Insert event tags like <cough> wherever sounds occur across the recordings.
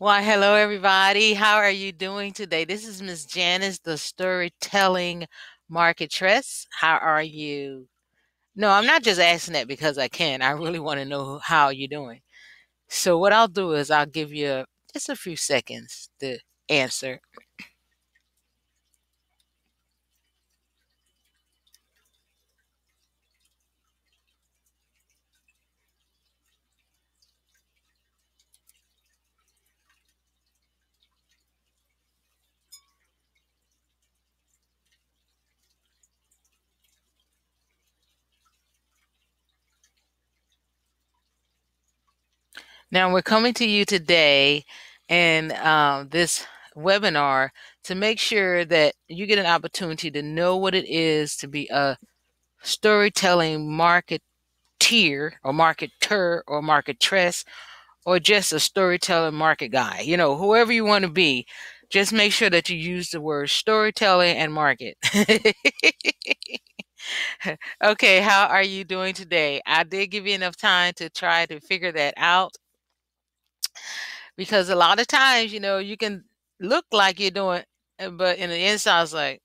Why, hello everybody. How are you doing today? This is Miss Janice, the storytelling marketress. How are you? No, I'm not just asking that because I can. I really want to know how you're doing. So what I'll do is I'll give you just a few seconds to answer. Now we're coming to you today in um, this webinar to make sure that you get an opportunity to know what it is to be a storytelling marketeer or marketer or marketress or just a storytelling market guy. You know, whoever you want to be, just make sure that you use the word storytelling and market. <laughs> okay, how are you doing today? I did give you enough time to try to figure that out because a lot of times, you know, you can look like you're doing, uh, but in the inside, it's like,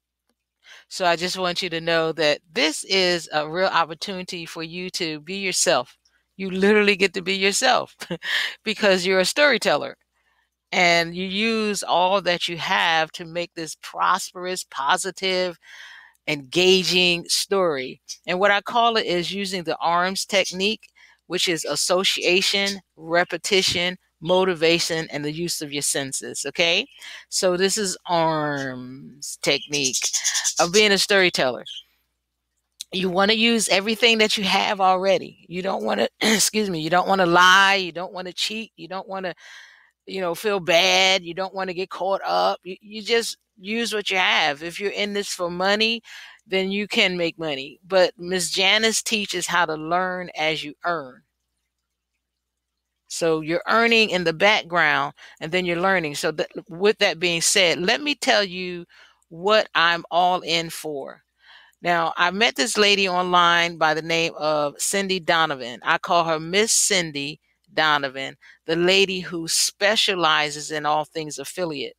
so I just want you to know that this is a real opportunity for you to be yourself. You literally get to be yourself <laughs> because you're a storyteller and you use all that you have to make this prosperous, positive, engaging story. And what I call it is using the ARMS technique, which is association, repetition, motivation, and the use of your senses. Okay. So this is ARMS technique of being a storyteller. You want to use everything that you have already. You don't want <clears throat> to, excuse me, you don't want to lie. You don't want to cheat. You don't want to, you know, feel bad. You don't want to get caught up. You, you just use what you have. If you're in this for money, then you can make money. But Miss Janice teaches how to learn as you earn. So you're earning in the background and then you're learning. So that, with that being said, let me tell you what I'm all in for. Now, I met this lady online by the name of Cindy Donovan. I call her Miss Cindy Donovan, the lady who specializes in all things affiliate.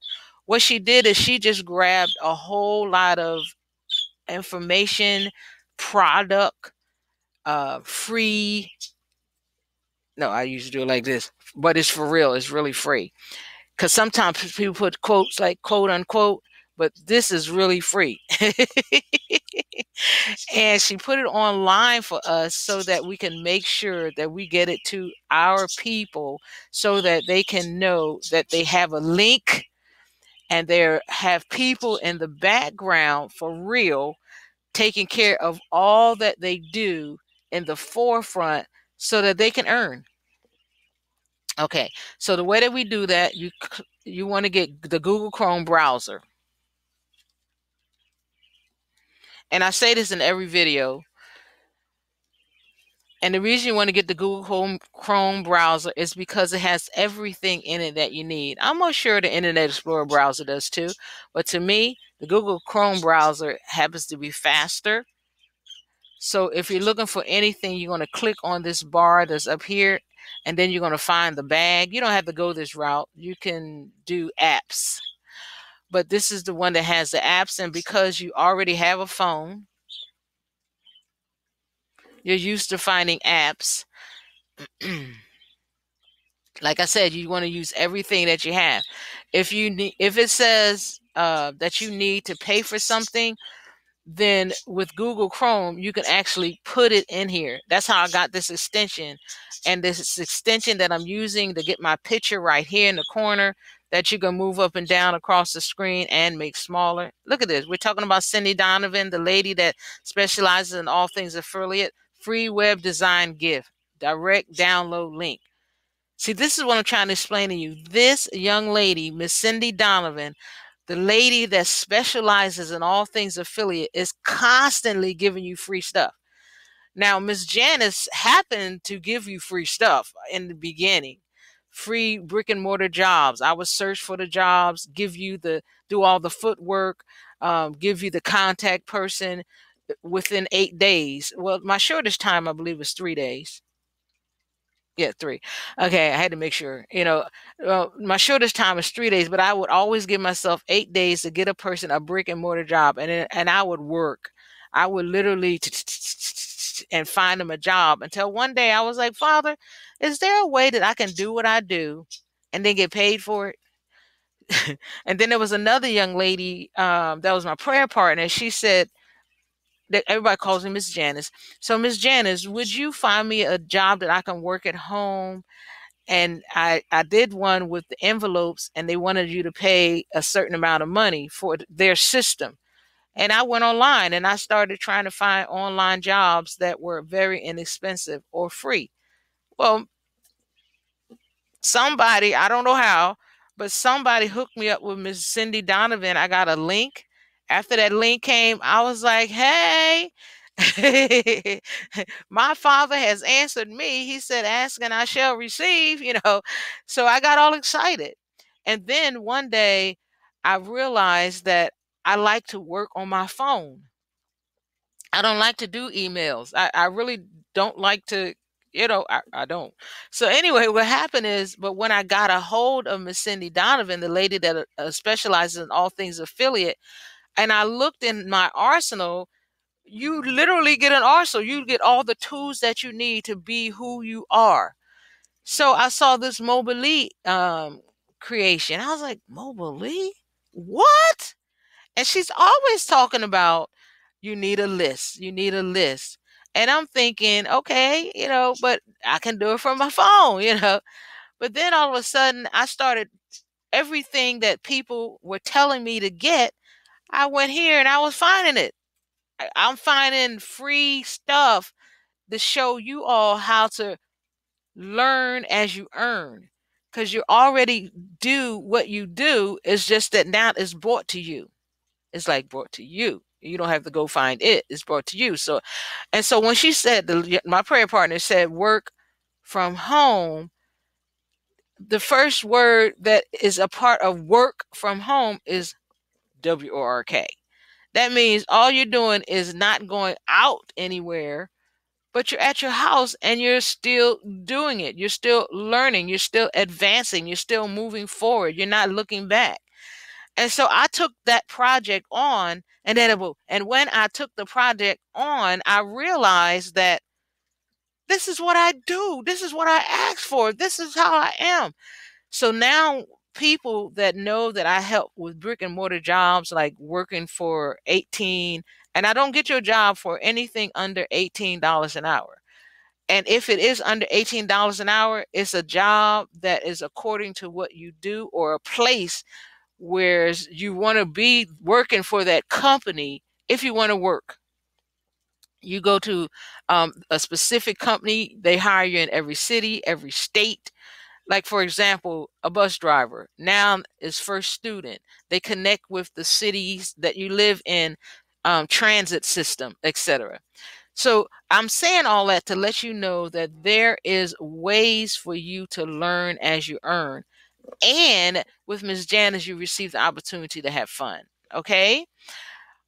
What she did is she just grabbed a whole lot of information, product, uh, free no, I usually do it like this, but it's for real. It's really free. Because sometimes people put quotes like quote unquote, but this is really free. <laughs> and she put it online for us so that we can make sure that we get it to our people so that they can know that they have a link and they have people in the background for real taking care of all that they do in the forefront so that they can earn. Okay, so the way that we do that, you you want to get the Google Chrome browser. And I say this in every video. And the reason you want to get the Google Chrome, Chrome browser is because it has everything in it that you need. I'm not sure the Internet Explorer browser does too, but to me, the Google Chrome browser happens to be faster so if you're looking for anything, you're going to click on this bar that's up here, and then you're going to find the bag. You don't have to go this route. You can do apps. But this is the one that has the apps, and because you already have a phone, you're used to finding apps. <clears throat> like I said, you want to use everything that you have. If you need, if it says uh, that you need to pay for something, then with Google Chrome, you can actually put it in here. That's how I got this extension. And this extension that I'm using to get my picture right here in the corner that you can move up and down across the screen and make smaller. Look at this. We're talking about Cindy Donovan, the lady that specializes in all things affiliate, free web design gift, direct download link. See, this is what I'm trying to explain to you. This young lady, Miss Cindy Donovan, the lady that specializes in all things affiliate is constantly giving you free stuff. Now, Miss Janice happened to give you free stuff in the beginning, free brick and mortar jobs. I would search for the jobs, give you the do all the footwork, um, give you the contact person uh, within eight days. Well, my shortest time, I believe, was three days. Yeah, three. Okay, I had to make sure. You know, well, my shortest time is three days, but I would always give myself eight days to get a person a brick and mortar job, and and I would work. I would literally and find them a job until one day I was like, Father, is there a way that I can do what I do and then get paid for it? <laughs> and then there was another young lady um, that was my prayer partner. She said that everybody calls me Miss Janice. So Miss Janice, would you find me a job that I can work at home? And I I did one with the envelopes, and they wanted you to pay a certain amount of money for their system. And I went online and I started trying to find online jobs that were very inexpensive or free. Well, somebody, I don't know how, but somebody hooked me up with Miss Cindy Donovan. I got a link. After that link came, I was like, hey, <laughs> my father has answered me. He said, Ask and I shall receive, you know. So I got all excited. And then one day I realized that I like to work on my phone. I don't like to do emails. I, I really don't like to you know, I, I don't. So anyway, what happened is, but when I got a hold of Miss Cindy Donovan, the lady that uh, specializes in all things affiliate, and I looked in my arsenal, you literally get an arsenal. You get all the tools that you need to be who you are. So I saw this Mobilee um, creation. I was like, Mobilee? What? And she's always talking about you need a list. You need a list. And I'm thinking, okay, you know, but I can do it from my <laughs> phone, you know. But then all of a sudden, I started everything that people were telling me to get. I went here and I was finding it. I'm finding free stuff to show you all how to learn as you earn because you already do what you do. It's just that now it's brought to you. It's like brought to you. You don't have to go find it. It's brought to you. So, and so when she said, the, my prayer partner said, work from home, the first word that is a part of work from home is W O R K. That means all you're doing is not going out anywhere, but you're at your house and you're still doing it. You're still learning. You're still advancing. You're still moving forward. You're not looking back. And so I took that project on and then and when I took the project on, I realized that this is what I do. This is what I ask for. This is how I am. So now people that know that I help with brick and mortar jobs like working for 18 and I don't get your job for anything under $18 an hour. And if it is under $18 an hour, it's a job that is according to what you do or a place whereas you want to be working for that company if you want to work you go to um, a specific company they hire you in every city every state like for example a bus driver now is first student they connect with the cities that you live in um, transit system etc so i'm saying all that to let you know that there is ways for you to learn as you earn and with Ms. Janice, you received the opportunity to have fun. Okay.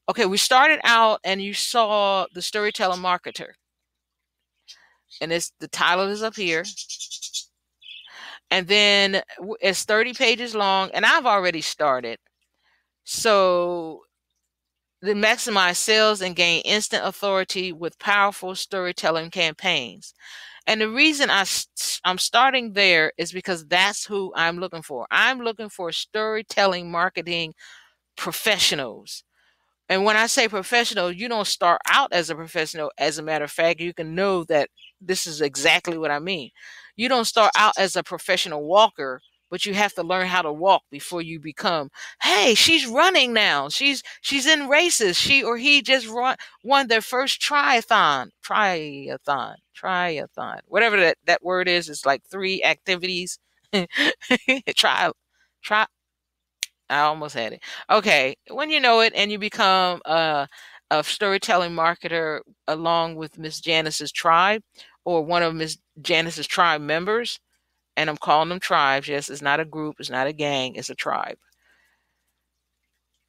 Okay, we started out and you saw the storyteller marketer. And it's the title is up here. And then it's 30 pages long, and I've already started. So to maximize sales and gain instant authority with powerful storytelling campaigns. And the reason I I'm starting there is because that's who I'm looking for. I'm looking for storytelling marketing professionals. And when I say professional, you don't start out as a professional. As a matter of fact, you can know that this is exactly what I mean. You don't start out as a professional walker but you have to learn how to walk before you become hey she's running now she's she's in races she or he just run, won their first triathlon triathlon triathlon whatever that, that word is it's like three activities <laughs> try try i almost had it okay when you know it and you become a, a storytelling marketer along with miss janice's tribe or one of miss janice's tribe members and I'm calling them tribes. Yes, it's not a group, it's not a gang, it's a tribe.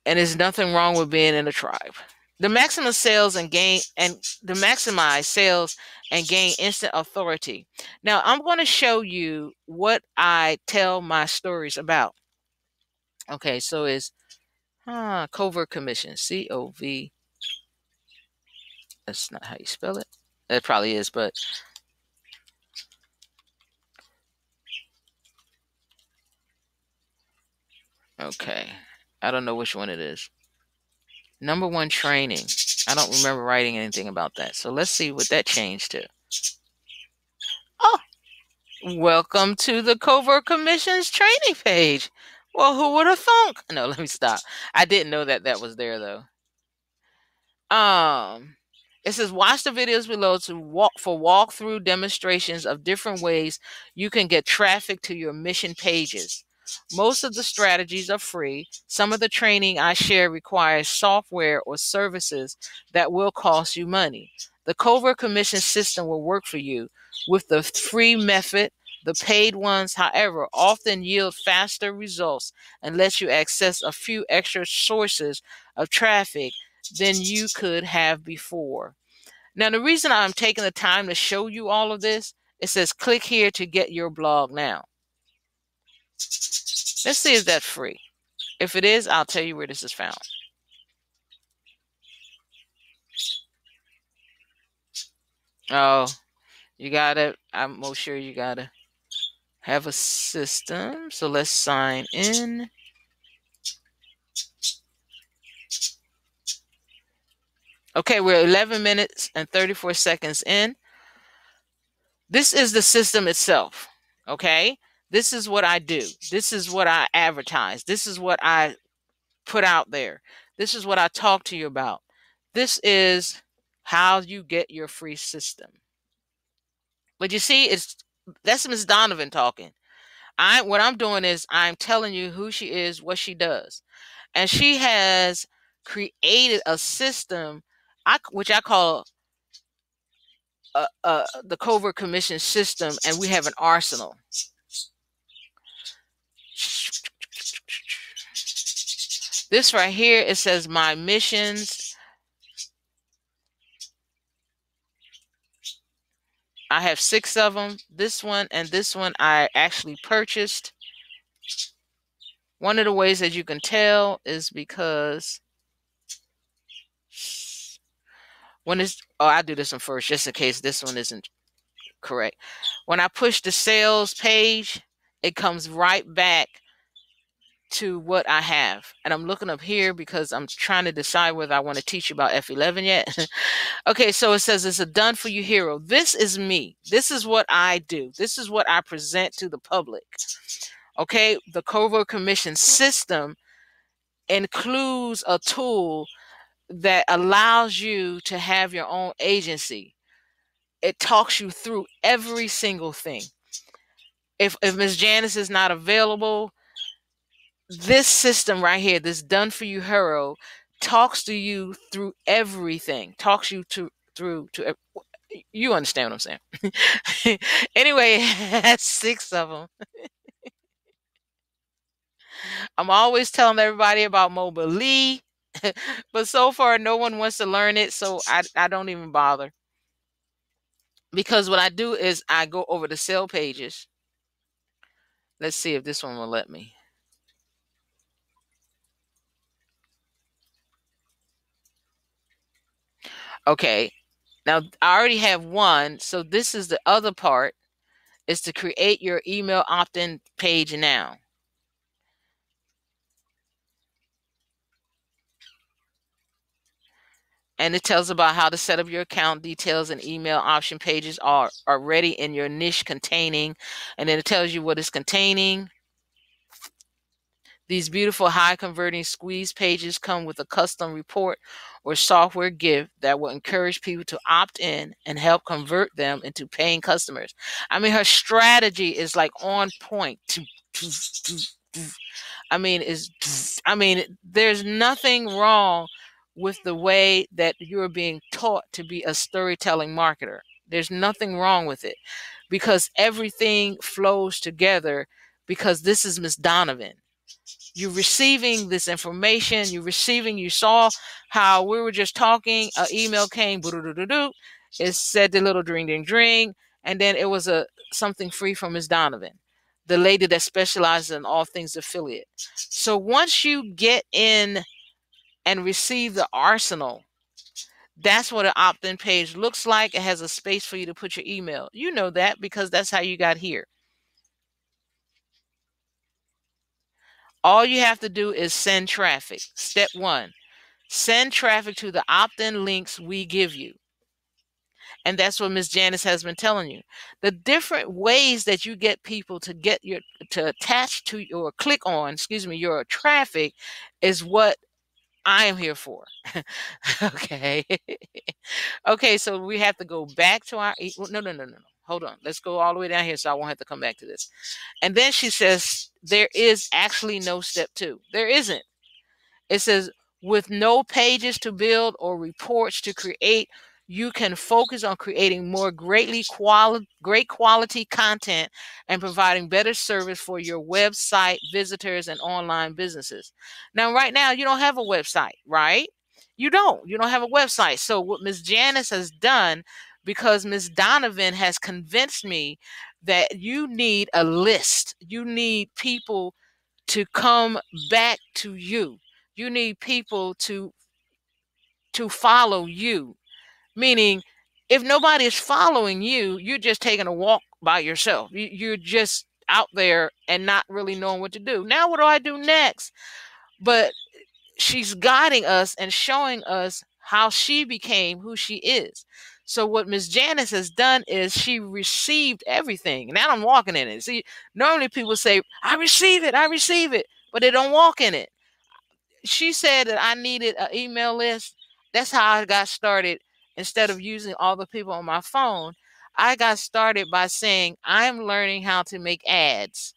And there's nothing wrong with being in a tribe. the maximum sales and gain and the maximize sales and gain instant authority. Now I'm going to show you what I tell my stories about. Okay, so it's ah, covert commission, C O V. That's not how you spell it. It probably is, but okay. I don't know which one it is. Number one training. I don't remember writing anything about that. So let's see what that changed to. Oh, welcome to the Covert Commission's training page. Well, who would have thunk? <laughs> No, let me stop. I didn't know that that was there though. Um, it says watch the videos below to walk for walkthrough demonstrations of different ways you can get traffic to your mission pages. Most of the strategies are free. Some of the training I share requires software or services that will cost you money. The covert commission system will work for you with the free method. The paid ones, however, often yield faster results and let you access a few extra sources of traffic than you could have before. Now, the reason I'm taking the time to show you all of this, it says click here to get your blog now. Let's see if that's free. If it is, I'll tell you where this is found. Oh, you got it. I'm most sure you gotta have a system. So let's sign in. Okay, we're 11 minutes and 34 seconds in. This is the system itself. Okay. This is what I do. This is what I advertise. This is what I put out there. This is what I talk to you about. This is how you get your free system. But you see, it's that's Miss Donovan talking. I what I'm doing is I'm telling you who she is, what she does. And she has created a system I which I call uh, uh, the covert commission system, and we have an arsenal. This right here, it says my missions. I have six of them. This one and this one I actually purchased. One of the ways that you can tell is because when it's oh I do this one first just in case this one isn't correct. When I push the sales page, it comes right back to what I have. And I'm looking up here because I'm trying to decide whether I want to teach you about F11 yet. <laughs> okay, so it says it's a done for you hero. This is me. This is what I do. This is what I present to the public. Okay, the Covert Commission system includes a tool that allows you to have your own agency. It talks you through every single thing. If if Ms. Janice is not available, this system right here, this done for you hero, talks to you through everything. Talks you to through to you understand what I'm saying. <laughs> anyway, <laughs> that's six of them. I'm always telling everybody about Mobilee, <laughs> but so far no one wants to learn it, so I I don't even bother. Because what I do is I go over the sale pages. Let's see if this one will let me. Okay. Now I already have one. So this is the other part is to create your email opt-in page now. and it tells about how to set up your account details and email option pages are already in your niche containing and then it tells you what is containing these beautiful high converting squeeze pages come with a custom report or software gift that will encourage people to opt in and help convert them into paying customers. I mean, her strategy is like on point. I mean, is I mean, there's nothing wrong with the way that you're being taught to be a storytelling marketer. There's nothing wrong with it because everything flows together because this is Miss Donovan. You're receiving this information. You're receiving, you saw how we were just talking. An email came, it said the little dring, ding, dring. And then it was a something free from Ms. Donovan, the lady that specializes in all things affiliate. So once you get in and receive the arsenal, that's what an opt-in page looks like. It has a space for you to put your email. You know that because that's how you got here. All you have to do is send traffic. Step one, send traffic to the opt-in links we give you. And that's what Miss Janice has been telling you. The different ways that you get people to get your to attach to your click on, excuse me, your traffic is what I am here for. <laughs> okay. <laughs> okay, so we have to go back to our no no no no no. Hold on. Let's go all the way down here so I won't have to come back to this. And then she says there is actually no step 2. There isn't. It says with no pages to build or reports to create you can focus on creating more greatly quality great quality content and providing better service for your website visitors and online businesses now right now you don't have a website right you don't you don't have a website so what ms janice has done because ms donovan has convinced me that you need a list. You need people to come back to you. You need people to to follow you. Meaning if nobody is following you you're just taking a walk by yourself. You're just out there and not really knowing what to do. Now what do i do next? But she's guiding us and showing us how she became who she is so what Miss Janice has done is she received everything. And now I'm walking in it. See, normally people say, I receive it, I receive it, but they don't walk in it. She said that I needed an email list. That's how I got started instead of using all the people on my phone, I got started by saying, I'm learning how to make ads.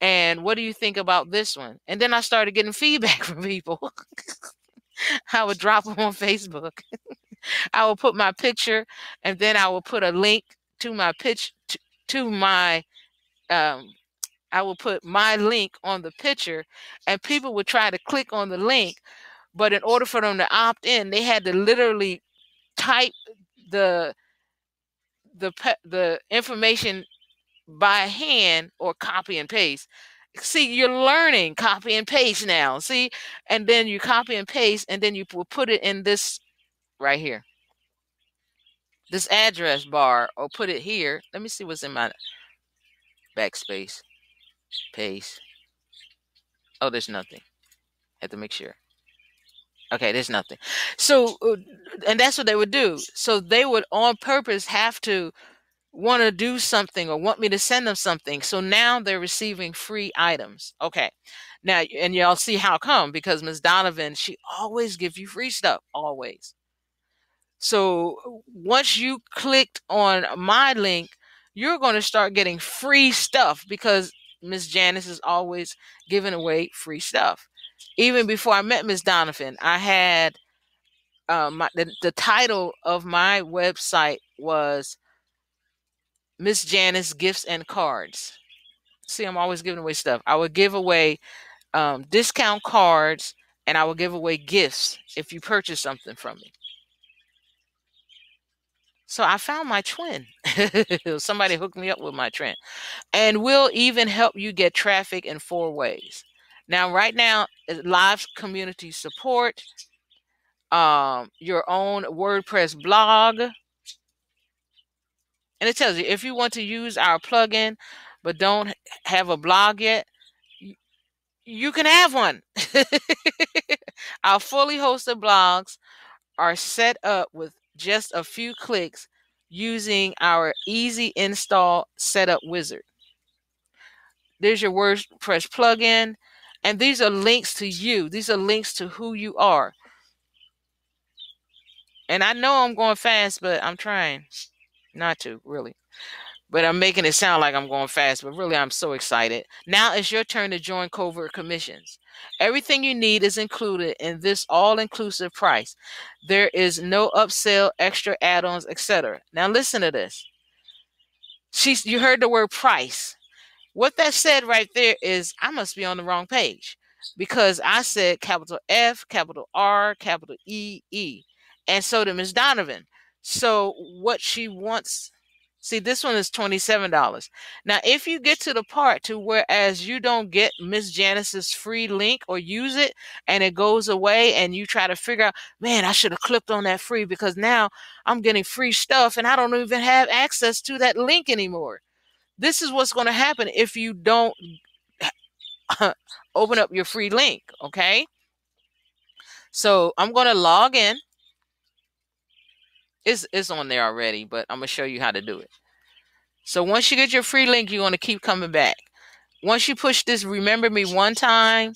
And what do you think about this one? And then I started getting <laughs> feedback from people. <laughs> I would drop them on Facebook. <laughs> I will put my picture and then I will put a link to my pitch to, to my um I will put my link on the picture and people would try to click on the link but in order for them to opt in they had to literally type the the the information by hand or copy and paste. See you're learning copy and paste now see? And then you copy and paste and then you will put it in this right here this address bar or put it here let me see what's in my backspace paste oh there's nothing have to make sure Okay, there's nothing. So, uh, and that's what they would do. So they would on purpose have to want to do something or want me to send them something. So now they're receiving free items. Okay. Now, and y'all see how come because Ms. Donovan, she always gives you free stuff, always. So once you clicked on my link, you're going to start getting free stuff because Ms. Janice is always giving away free stuff even before I met Miss Donovan, I had um, my, the, the title of my website was Miss Janice Gifts and Cards. See, I'm always giving away stuff. I would give away um, discount cards and I will give away gifts if you purchase something from me. So I found my twin. <laughs> Somebody hooked me up with my twin. And we'll even help you get traffic in four ways. Now, right now, live community support, um, your own WordPress blog. And it tells you if you want to use our plugin but don't have a blog yet, you can have one. <laughs> our fully hosted blogs are set up with just a few clicks using our easy install setup wizard. There's your WordPress plugin. And these are links to you. These are links to who you are. And I know I'm going fast, but I'm trying not to, really. But I'm making it sound like I'm going fast, but really I'm so excited. Now it's your turn to join Covert Commissions. Everything you need is included in this all-inclusive price. There is no upsell, extra add-ons, etc. Now listen to this. She's you heard the word price. What that said right there is I must be on the wrong page because I said capital F, capital R, capital E, E. And so did Ms. Donovan. So what she wants, see, this one is $27. Now, if you get to the part to whereas you don't get Miss Janice's free link or use it and it goes away and you try to figure out, man, I should have clicked on that free because now I'm getting free stuff and I don't even have access to that link anymore. This is what's going to happen if you don't open up your free link, okay? So I'm going to log in. It's, it's on there already, but I'm going to show you how to do it. So once you get your free link, you're going to keep coming back. Once you push this remember me one time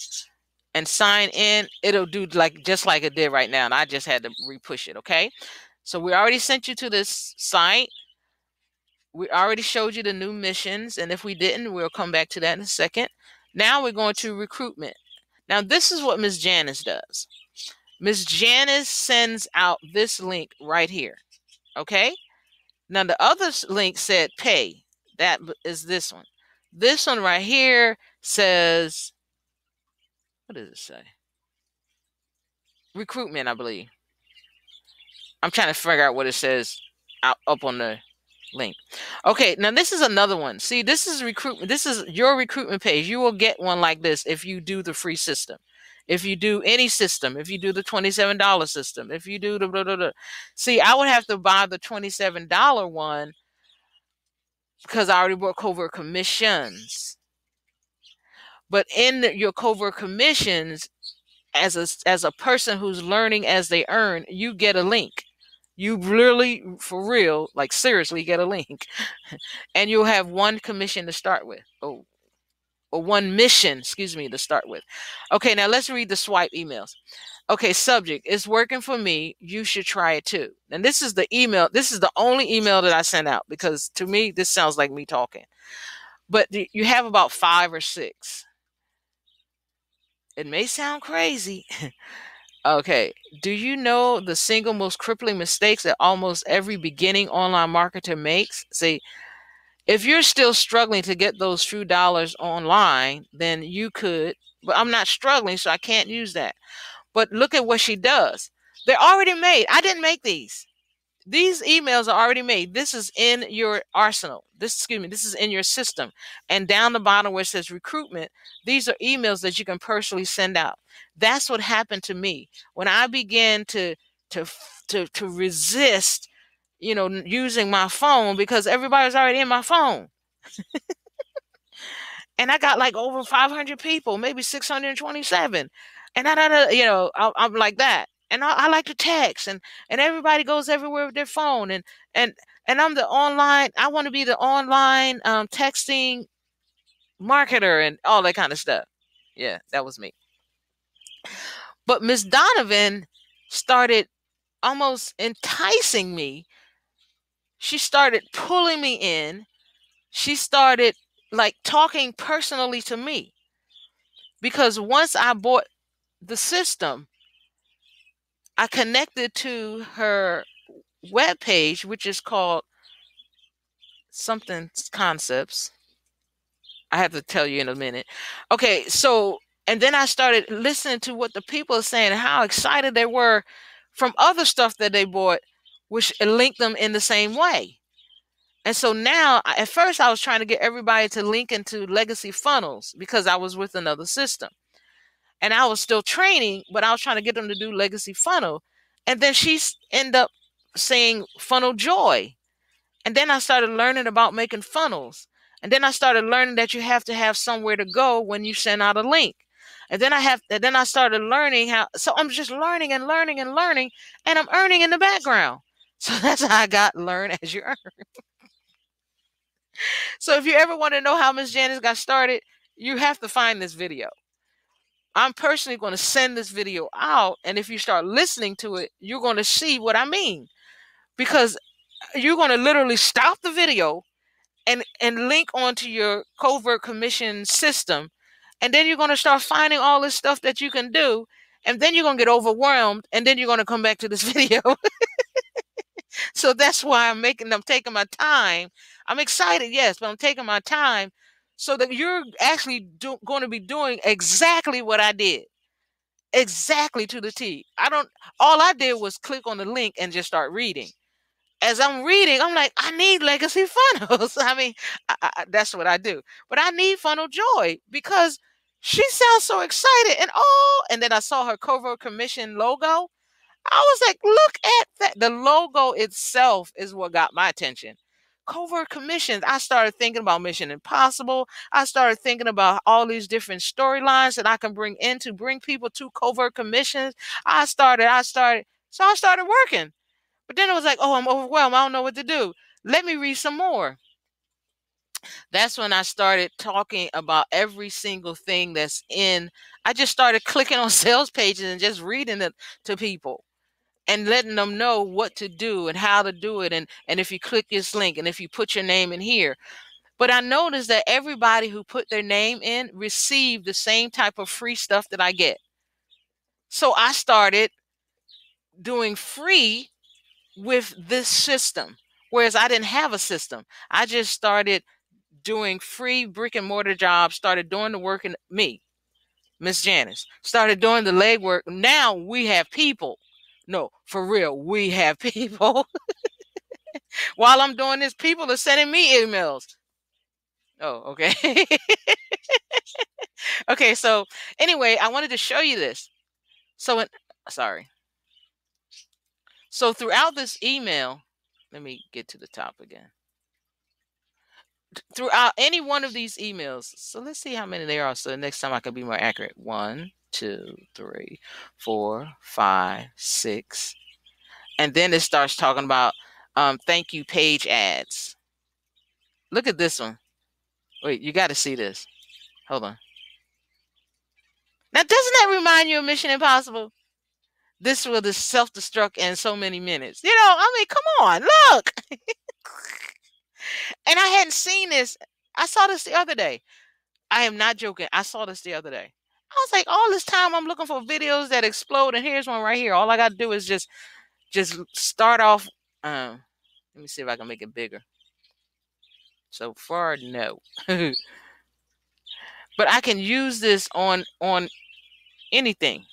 and sign in, it'll do like just like it did right now. And I just had to repush it, okay? So we already sent you to this site we already showed you the new missions, and if we didn't, we'll come back to that in a second. Now we're going to recruitment. Now, this is what Ms. Janice does. Ms. Janice sends out this link right here. Okay. Now, the other link said pay. That is this one. This one right here says, what does it say? Recruitment, I believe. I'm trying to figure out what it says out, up on the link. Okay, now this is another one. See, this is recruitment. This is your recruitment page. You will get one like this if you do the free system. If you do any system, if you do the $27 system, if you do the blah, blah, blah. See, I would have to buy the $27 one because I already bought covert commissions. But in your covert commissions, as a as a person who's learning as they earn, you get a link you literally, for real, like seriously, get a link, <laughs> and you'll have one commission to start with. Oh, or one mission, excuse me, to start with. Okay, now let's read the swipe emails. Okay, subject, it's working for me. You should try it too. And this is the email. This is the only email that I sent out because to me, this sounds like me talking. But you have about five or six. It may sound crazy, <laughs> Okay. Do you know the single most crippling mistakes that almost every beginning online marketer makes? See, if you're still struggling to get those few dollars online, then you could, but I'm not struggling, so I can't use that. But look at what she does. They're already made. I didn't make these. These emails are already made. This is in your arsenal. This, excuse me, this is in your system. And down the bottom where it says recruitment, these are emails that you can personally send out. That's what happened to me when I began to to to to resist, you know, using my phone because everybody's already in my phone. <laughs> and I got like over 500 people, maybe 627. And I, I you know, I, I'm like that and I, I, like to text and and everybody goes everywhere with their phone and and and I'm the online I want to be the online um, texting marketer and all that kind of stuff. Yeah, that was me. But Miss Donovan started almost enticing me. She started pulling me in. She started like talking personally to me. Because once I bought the system, I connected to her web page, which is called something concepts. I have to tell you in a minute. Okay, so and then I started listening to what the people are saying, how excited they were from other stuff that they bought, which linked them in the same way. And so now, at first, I was trying to get everybody to link into legacy funnels because I was with another system and I was still training, but I was trying to get them to do legacy funnel. And then she ended up saying funnel joy. And then I started learning about making funnels. And then I started learning that you have to have somewhere to go when you send out a link. And then I have and then I started learning how so I'm just learning and learning and learning and I'm earning in the background. So that's how I got learn as you earn. so if you ever want to know how Miss Janice got started, you have to find this video. I'm personally going to send this video out. And if you start listening to it, you're going to see what I mean. Because uh, you're going to literally stop the video and, and link onto your covert commission system. And then you're going to start finding all this stuff that you can do. And then you're going to get overwhelmed. And then you're going to come back to this <laughs> video. So that's why I'm making, I'm taking my time. I'm excited, yes, but I'm taking my time so that you're actually do, going to be doing exactly what I did. Exactly to the T. I don't all I did was click on the link and just start reading. As I'm reading, I'm like, I need legacy <laughs> funnels. I mean, I, I, that's what I do. But I need funnel joy because she sounds so excited and oh, and then I saw her covert commission logo. I was like, look at that. The logo itself is what got my attention. Covert commissions. I started thinking about Mission Impossible. I started thinking about all these different storylines that I can bring in to bring people to covert commissions. I started, I started, so I started working. But then it was like, oh, I'm overwhelmed. I don't know what to do. Let me read some more that's when I started talking about every single thing that's in. I just started clicking on <laughs> sales pages and just reading it to people and letting them know what to do and how to do it and and if you click this link and if you put your name in here but i noticed that everybody who put their name in received the same type of free stuff that i get so i started doing free with this system whereas i didn't have a system i just started doing free brick and mortar jobs, started doing the work in me, Miss Janice, started doing the legwork. Now we have people. No, for real, we have <laughs> people. While I'm doing this, people are sending me emails. Oh, okay. <laughs> okay, so anyway, I wanted to show you this. So, in, sorry. So, throughout this email, let me get to the top again throughout any one of these emails. So let's see how many there are. So the next time I can be more accurate. One, two, three, four, five, six. And then it starts talking about um, thank you page ads. Look at this one. Wait, you got to see this. Hold on. Now, doesn't that remind you of Mission Impossible? This will self destruct in so many minutes. You know, I mean, come on, look. <laughs> And I hadn't seen this. I saw this the other day. I am not joking. I saw this the other day. I was like, all this time I'm looking for videos that explode, and here's one right here. All I got to do is just, just start off. Um, let me see if I can make it bigger. So far, no. <laughs> but I can use this on on anything.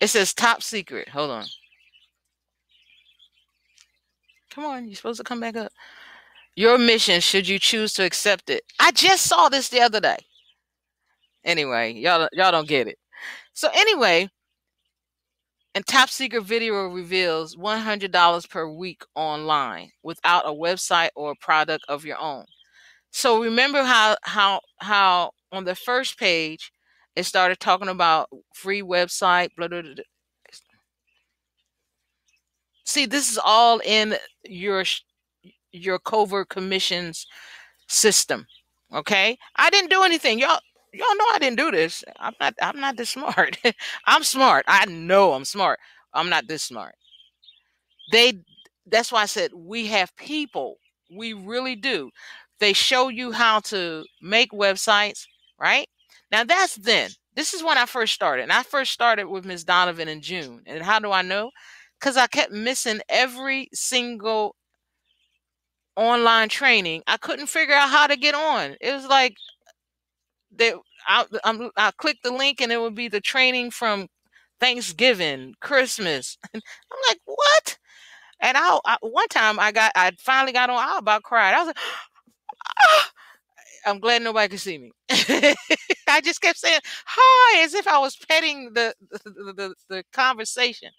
It says top secret. Hold on. Come on, you're supposed to come back up. Your mission, should you choose to accept it. I just saw this the other day. Anyway, y'all y'all don't get it. So anyway, and top secret video reveals $100 per week online without a website or a product of your own. So remember how how how on the first page it started talking about free website, blah, blah, blah, See, this is all in your your covert commissions system. Okay, I didn't do anything. Y'all, y'all know I didn't do this. I'm not. I'm not this smart. <laughs> I'm smart. I know I'm smart. I'm not this smart. They. That's why I said we have people. We really do. They show you how to make websites, right? Now that's then. This is when I first started. And I first started with Ms. Donovan in June. And how do I know? because I kept missing every single online training. I couldn't figure out how to get on. It was like that. I, I clicked the link and it would be the training from Thanksgiving, Christmas. <laughs> I'm like, what? And I, I, one time I got I finally got on. I about cried. I was like, ah! <gasps> I'm glad nobody could see me. <laughs> I just kept saying hi as if I was petting the <laughs> the, the, the conversation.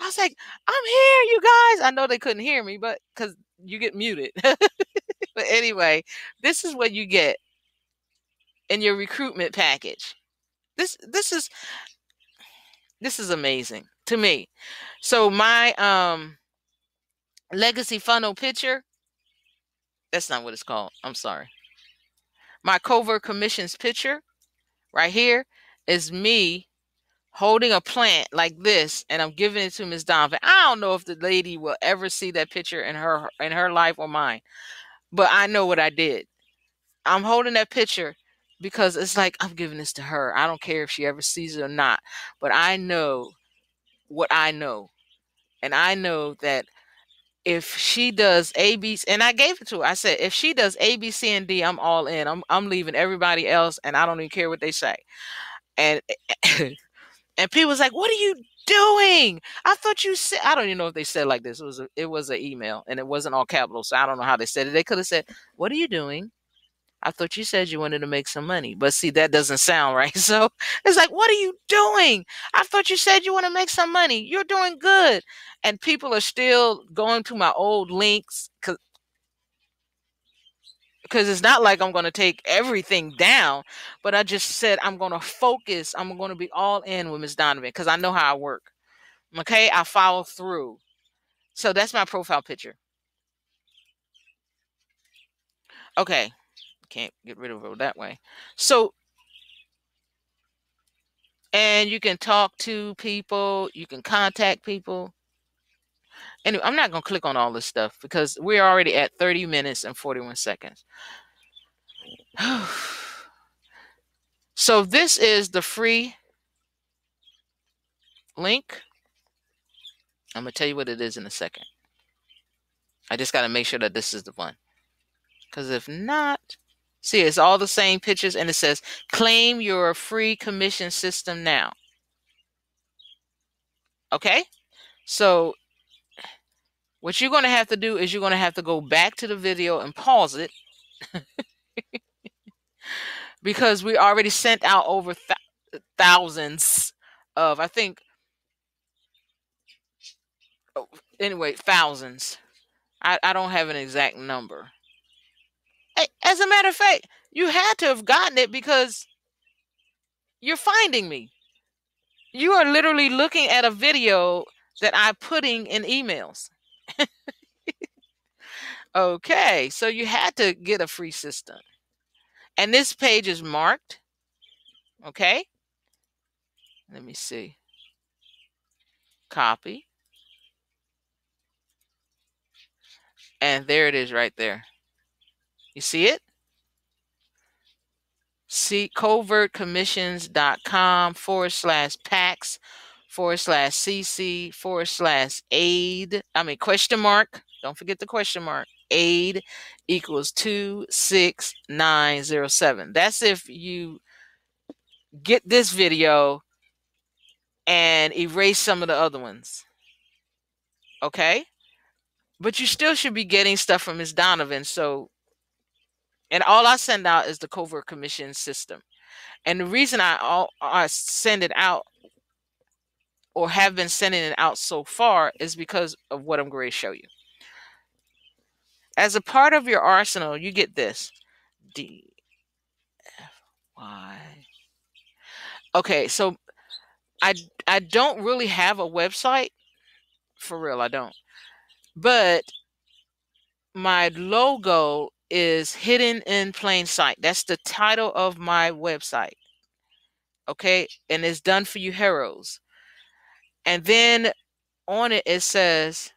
I was like, I'm here, you guys. I know they couldn't hear me, but because you get muted. <laughs> but anyway, this is what you get in your recruitment package. This this is this is amazing to me. So my um legacy funnel picture, that's not what it's called. I'm sorry. My covert commissions picture right here is me holding a plant like this and I'm giving it to Miss Donovan. I don't know if the lady will ever see that picture in her in her life or mine. But I know what I did. I'm holding that picture because it's like I'm giving this to her. I don't care if she ever sees it or not. But I know what I know. And I know that if she does A, B, and I gave it to her. I said, if she does A, B, C, and D, I'm all in. I'm I'm leaving everybody else, and I don't even care what they say. And and people was like, "What are you doing? I thought you said." I don't even know if they said like this. It was a, it was an email, and it wasn't all capital, so I don't know how they said it. They could have said, "What are you doing?" I thought you said you wanted to make some money. But see, that doesn't sound <laughs> right. So it's like, what are you doing? I thought you said you want to make some money. You're doing good. And people are still going to my old links because because it's not like I'm going to take everything down, but I just said I'm going to focus. I'm going to be all in with Miss Donovan because I know how I work. Okay, I follow through. So that's my profile picture. Okay, can't get rid of it that way. So, and you can talk to people, you can contact people. Anyway, I'm not going to click on all this stuff because we're already at 30 minutes and 41 seconds. <sighs> so, this is the free link. I'm going to tell you what it is in a second. I just got to make sure that this is the one. Because if not, See, it's all the same pictures and it says claim your free commission system now. Okay? So what you're going to have to do is you're going to have to go back to the video and pause it <laughs> because we already sent out over th- thousands of, I think, oh, anyway, thousands. I, I don't have an exact number. As a matter of fact, you had to have gotten it because you're finding me. You are literally looking at a video that I'm putting in emails. Okay, so you had to get a free system. And this page is marked. Okay. Let me see. Copy. And there it is right there. You see it? See covertcommissions.com forward slash packs forward slash cc forward slash aid. I mean, question mark. Don't forget the question mark. Aid equals 26907. That's if you get this video and erase some of the other ones. Okay? But you still should be getting stuff from Ms. Donovan. So and all I send out is the covert commission system. And the reason I all I send it out or have been sending it out so far is because of what I'm going to show you. As a part of your arsenal, you get this. D F Y. Okay, so I I don't really have a website. For real, I don't. But my logo is Hidden in Plain Sight. That's the title of my website. Okay. And it's done for you heroes. And then on it, it says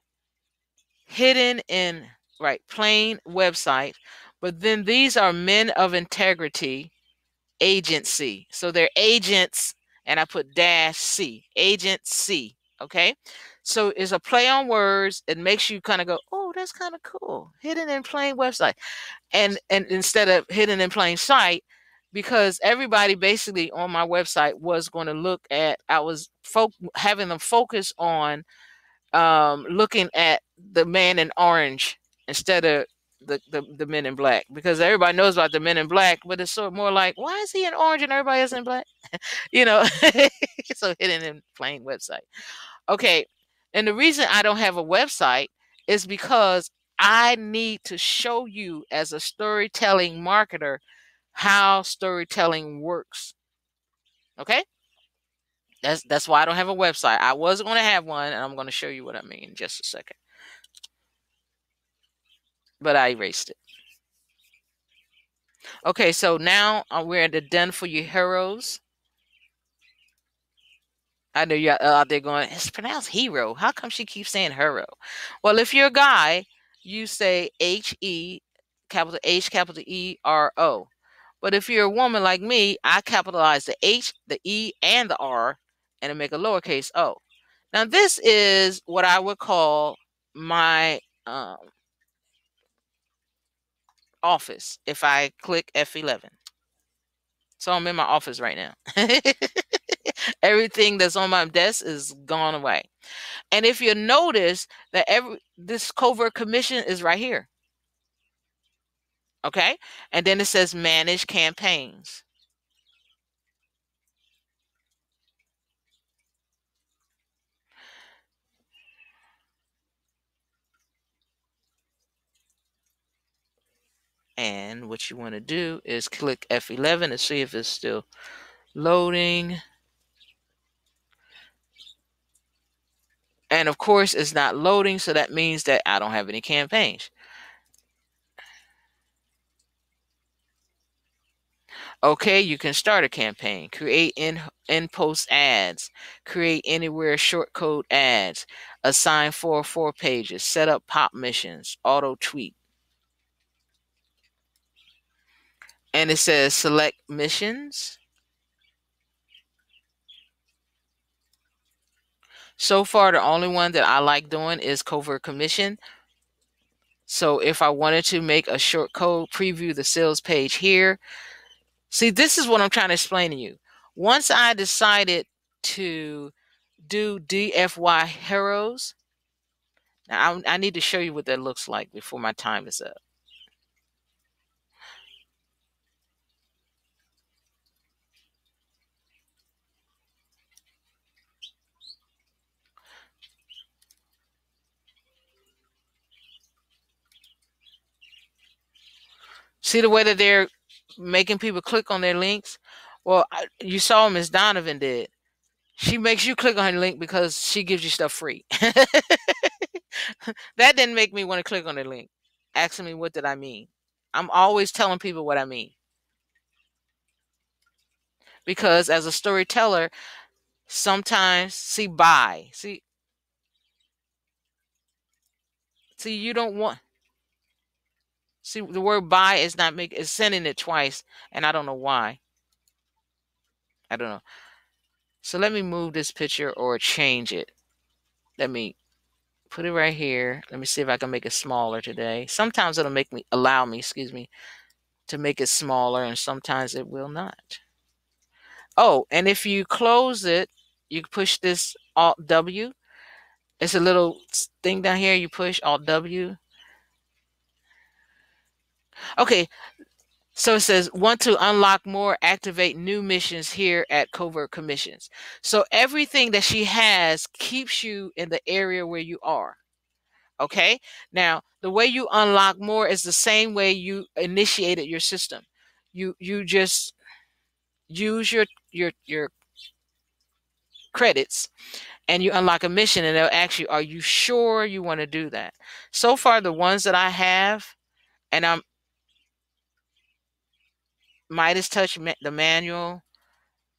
Hidden in, right, plain website. But then these are men of integrity agency. So they're agents, and I put dash C, agent C. Okay. So it's a play on words. It makes you kind of go, oh, that's kind of cool. Hidden in plain website. And and instead of hidden in plain sight, because everybody basically on my website was going to look at I was having them focus on um looking at the man in orange instead of the, the, the men in black because everybody knows about the men in black, but it's sort of more like, why is he in orange and everybody else in black? <laughs> you know, <laughs> so hidden in plain website. Okay, and the reason I don't have a website is because I need to show you as a storytelling marketer how storytelling works. Okay? That's that's why I don't have a website. I was going to have one and I'm going to show you what I mean in just a second. But I erased it. Okay, so now uh, we're at the Done for You Heroes. I know you're out there going, it's pronounced hero. How come she keeps saying hero? Well, if you're a guy, you say H E, capital H, capital E R O. But if you're a woman like me, I capitalize the H, the E, and the R, and I make a lowercase o. Now, this is what I would call my um, office if I click F11. So I'm in my office right now. <laughs> Everything that's on my desk is gone away. And if you notice that every this covert commission is right here. Okay? And then it says manage campaigns. And what you want to do is click F11 to see if it's still loading. And of course, it's not loading, so that means that I don't have any campaigns. Okay, you can start a campaign, create in in post ads, create anywhere short code ads, assign four or four pages, set up pop missions, auto tweet. And it says select missions. So far, the only one that I like doing is covert commission. So if I wanted to make a short code, preview the sales page here. See, this is what I'm trying to explain to you. Once I decided to do DFY heroes, now I, I need to show you what that looks like before my time is up. See the way that they're making people click on their links? Well, I, you saw Miss Donovan did. She makes you click on her link because she gives you stuff free. <laughs> that didn't make me want to click on the link, asking me what did I mean. I'm always telling people what I mean. Because as a storyteller, sometimes see buy. See See you don't want See, the word buy is not make is sending it twice, and I don't know why. I don't know. So let me move this picture or change it. Let me put it right here. Let me see if I can make it smaller today. Sometimes it'll make me allow me, excuse me, to make it smaller, and sometimes it will not. Oh, and if you close it, you push this Alt W. It's a little thing down here. You push Alt W Okay, so it says, want to unlock more, activate new missions here at Covert Commissions. So everything that she has keeps you in the area where you are. Okay, now the way you unlock more is the same way you initiated your system. You you just use your your your credits and you unlock a mission and they'll ask you, are you sure you want to do that? So far, the ones that I have, and I'm Midas Touch, the manual,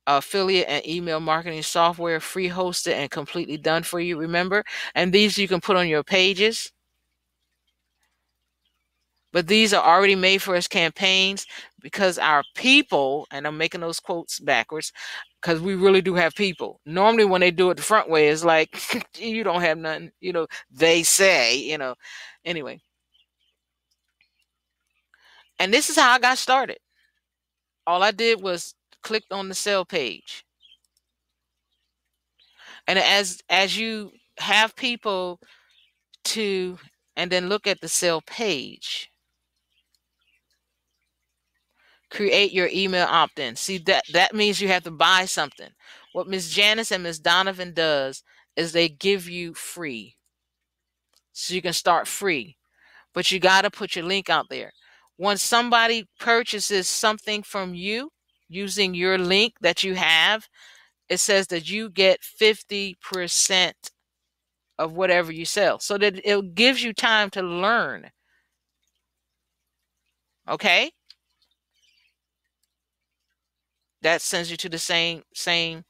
affiliate and email marketing software, free hosted and completely done for you. Remember, and these you can put on your pages. But these are already made for us campaigns because our people, and I'm making those quotes backwards, because we really do have people. Normally, when they do it the front way, it's like, <laughs> you don't have nothing. You know, they say, you know. Anyway. And this is how I got started all I did was click on the sale page. And as as you have people to and then look at the sale page, create your email opt-in. See that that means you have to buy something. What Miss Janice and Miss Donovan does is they give you free. So you can start free. But you got to put your link out there when somebody purchases something from you using your link that you have, it says that you get 50% of whatever you sell. So that it gives you time to learn. Okay? That sends you to the same same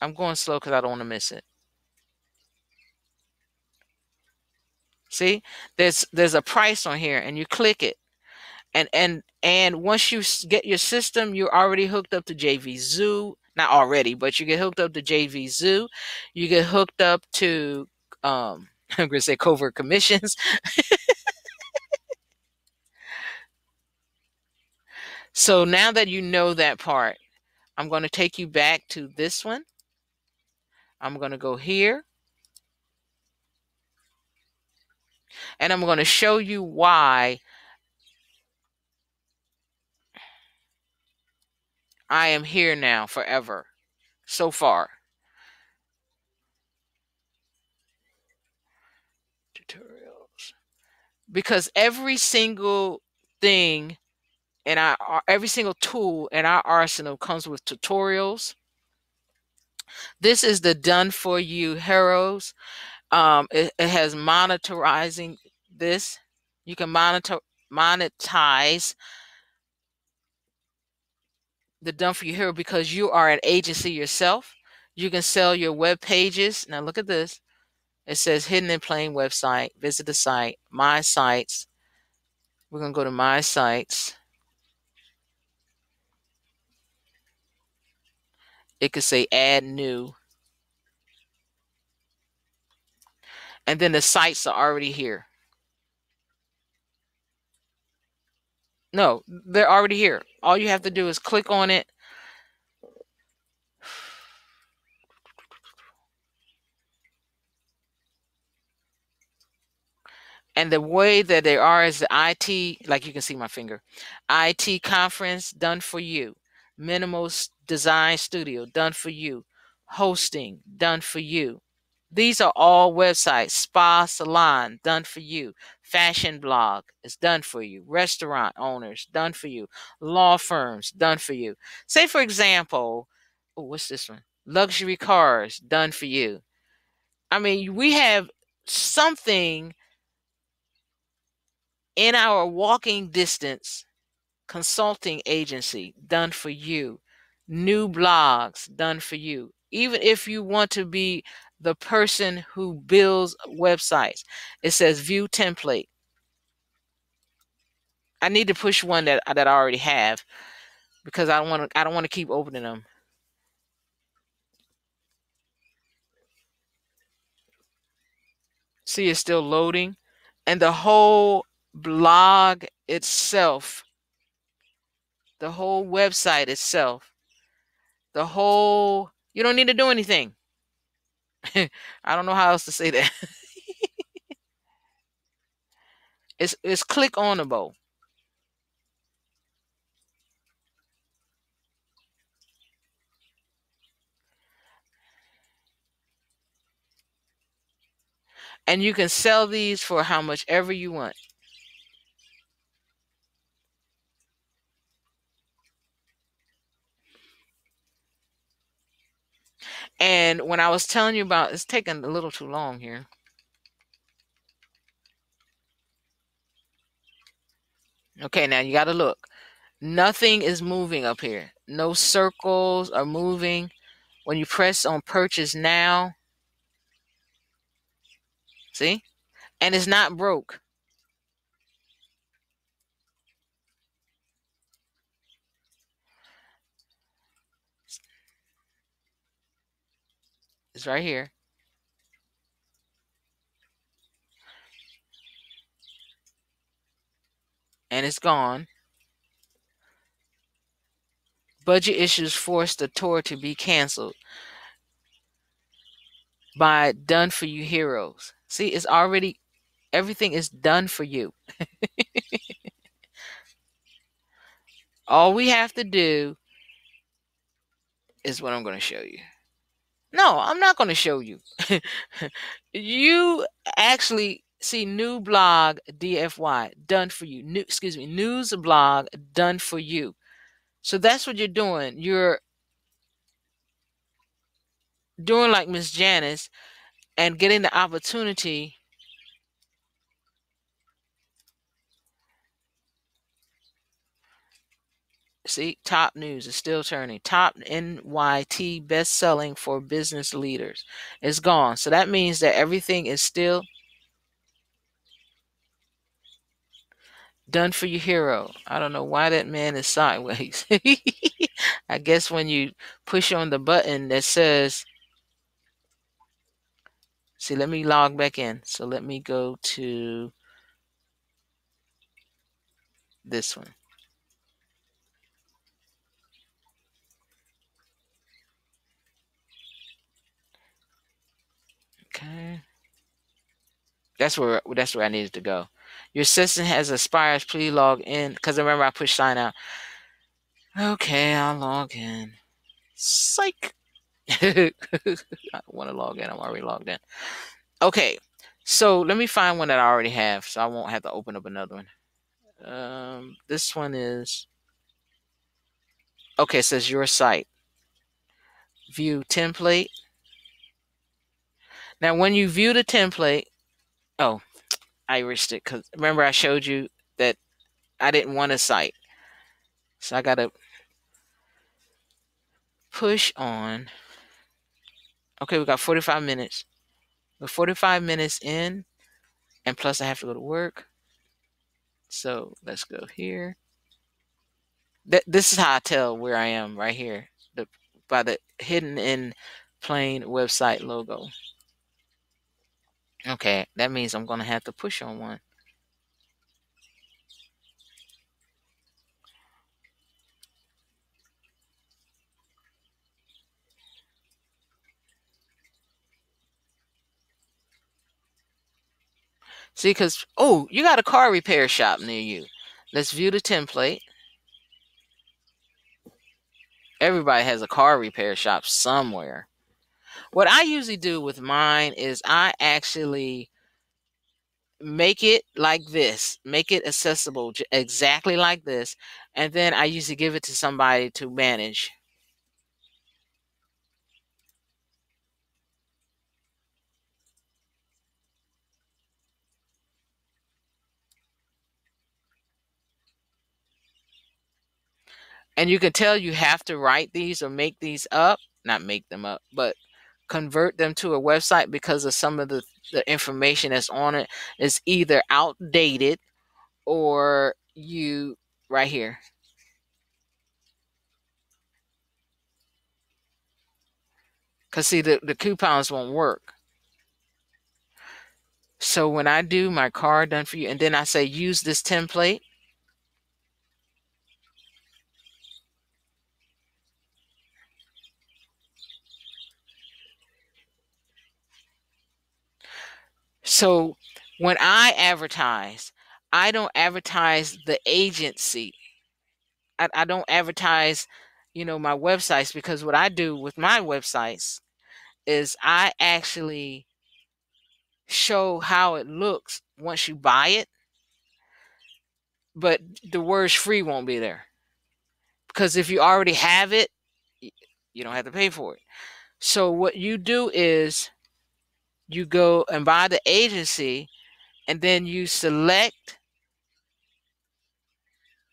I'm going slow because I don't want to miss it. See, there's there's a price on here, and you click it, and and and once you get your system, you're already hooked up to JVZoo, not already, but you get hooked up to JV Zoo. You get hooked up to um <laughs> I'm gonna say covert commissions. <laughs> so now that you know that part, I'm going to take you back to this one. I'm going to go here. And I'm going to show you why I am here now forever so far. Tutorials. Because every single thing and our uh, every single tool in our arsenal comes with tutorials. This is the done for you heroes. Um, it, it has monetizing this. You can monitor monetize the done for you hero because you are an agency yourself. You can sell your web pages. Now look at this. It says hidden in plain website. Visit the site. My sites. We're going to go to my sites. It could say add new. And then the sites are already here. No, they're already here. All you have to do is click on it. And the way that they are is the IT, like you can see my finger, IT conference done for you. Minimal Design Studio done for you. Hosting done for you. These are all websites. Spa Salon, done for you. Fashion blog is done for you. Restaurant owners, done for you. Law firms, done for you. Say, for example, oh, what's this one? Luxury cars, done for you. I mean, we have something in our walking distance consulting agency done for you. New blogs done for you. Even if you want to be the person who builds websites. It says view template. I need to push one that that I already have because I don't want to I don't want to keep opening them. See, it's still loading. And the whole blog itself, the whole website itself, the whole, you don't need to do anything. <laughs> I don't know how else to say that. <laughs> it's it's click onable. And you can sell these for how much ever you want. And when I was telling you about, it's taking a little too long here. Okay, now you got to look. Nothing is moving up here. No circles are moving. When you press on purchase now, see? And it's not broke. It's right here. And it's gone. Budget issues forced the tour to be canceled by Done For You Heroes. See, it's already, everything is done for you. <laughs> All we have to do is what I'm going to show you. No, I'm not going to show you. <laughs> you actually see new blog DFY done for you. New, excuse me, news blog done for you. So that's what you're doing. You're doing like Miss Janice and getting the opportunity See, top news is still turning. Top NYT best selling for business leaders is gone. So that means that everything is still done for your hero. I don't know why that man is sideways. <laughs> I guess when you push on the button that says, see, let me log back in. So let me go to this one. Okay. That's where that's where I needed to go. Your system has expired. Please log in. Because remember I pushed sign out. Okay, I'll log in. Psych. <laughs> I want to log in. I'm already logged in. Okay, so let me find one that I already have, so I won't have to open up another one. Um, this one is okay. It says your site. View template. Now, when you view the template, oh, I erased it because remember I showed you that I didn't want a site, so I gotta push on. Okay, we got 45 minutes. We're 45 minutes in, and plus I have to go to work. So let's go here. Th- this is how I tell where I am right here the, by the hidden in plain website logo. Okay, that means I'm going to have to push on one. See, because, oh, you got a car repair shop near you. Let's view the template. Everybody has a car repair shop somewhere. What I usually do with mine is I actually make it like this, make it accessible exactly like this, and then I usually give it to somebody to manage. And you can tell you have to write these or make these up, not make them up, but convert them to a website because of some of the, the information that's on it is either outdated or you right here. Because see, the, the coupons won't work. So when I do my card done for you, and then I say use this template, So when I advertise, I don't advertise the agency. I, I don't advertise, you know, my websites because what I do with my websites is I actually show how it looks once you buy it, but the words free won't be there. Because if you already have it, you don't have to pay for it. So what you do is you go and buy the agency and then you select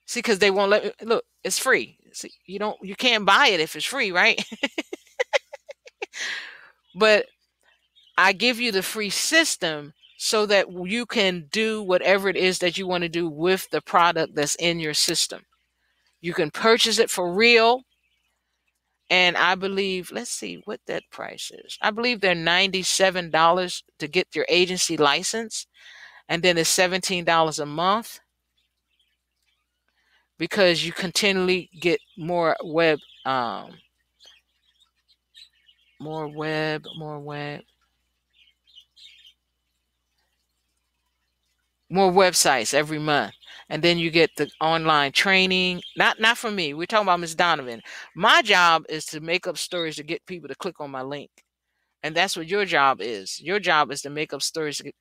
see because they won't let me look it's free. See, you don't you can't buy it if it's free right? <laughs> But i give you the free system so that you can do whatever it is that you want to do with the product that's in your system. You can purchase it for real and I believe, let's see what that price is. I believe they're $97 to get your agency license, and then it's $17 a month because you continually get more web, um, more web, more web, more websites every month and then you get the online training. Not not for me. We're talking about Miss Donovan. My job is to make up stories to get people to click on my link, and that's what your job is. Your job is to make up stories to get,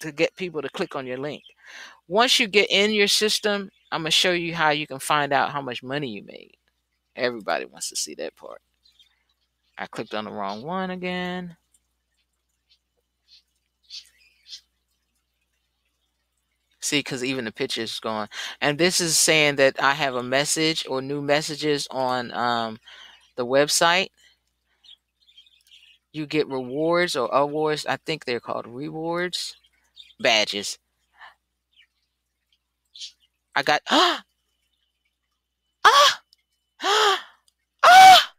to get people to click on your link. Once you get in your system, I'm gonna show you how you can find out how much money you made. Everybody wants to see that part. I clicked on the wrong one again. See, because even the picture is gone. And this is saying that I have a message or new messages on um, the website. You get rewards or awards. I think they're called rewards badges. I got <gasps> ah ah ah. <laughs> ah!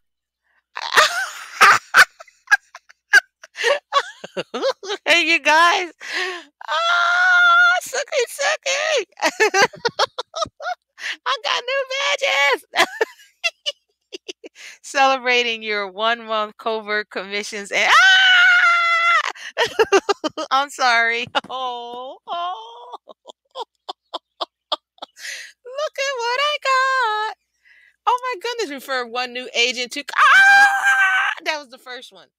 hey, you guys, Ah, sucky, sucky. I got new badges. <laughs> Celebrating your one month covert commissions and ah! <laughs> I'm sorry. <laughs> Oh, oh. Look at what I got. Oh my goodness, refer one new agent to ah! That was the first one.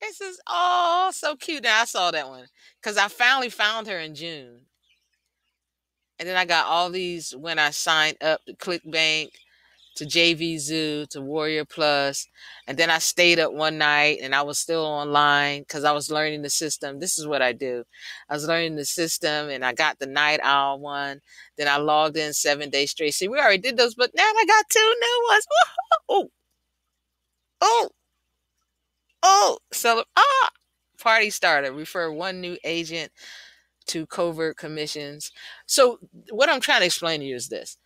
This is oh so cute. Now I saw that one because I finally found her in June. And then I got all these when I signed up to ClickBank, to JV Zoo, to Warrior Plus, and then I stayed up one night and I was still online because I was learning the system. This is what I do. I was learning the system and I got the night owl one. Then I logged in seven days straight. See, we already did those, but now I got two new ones. <laughs> Oh, oh, oh, so ah, party started. Refer one new agent to covert commissions. So, what I'm trying to explain to you is this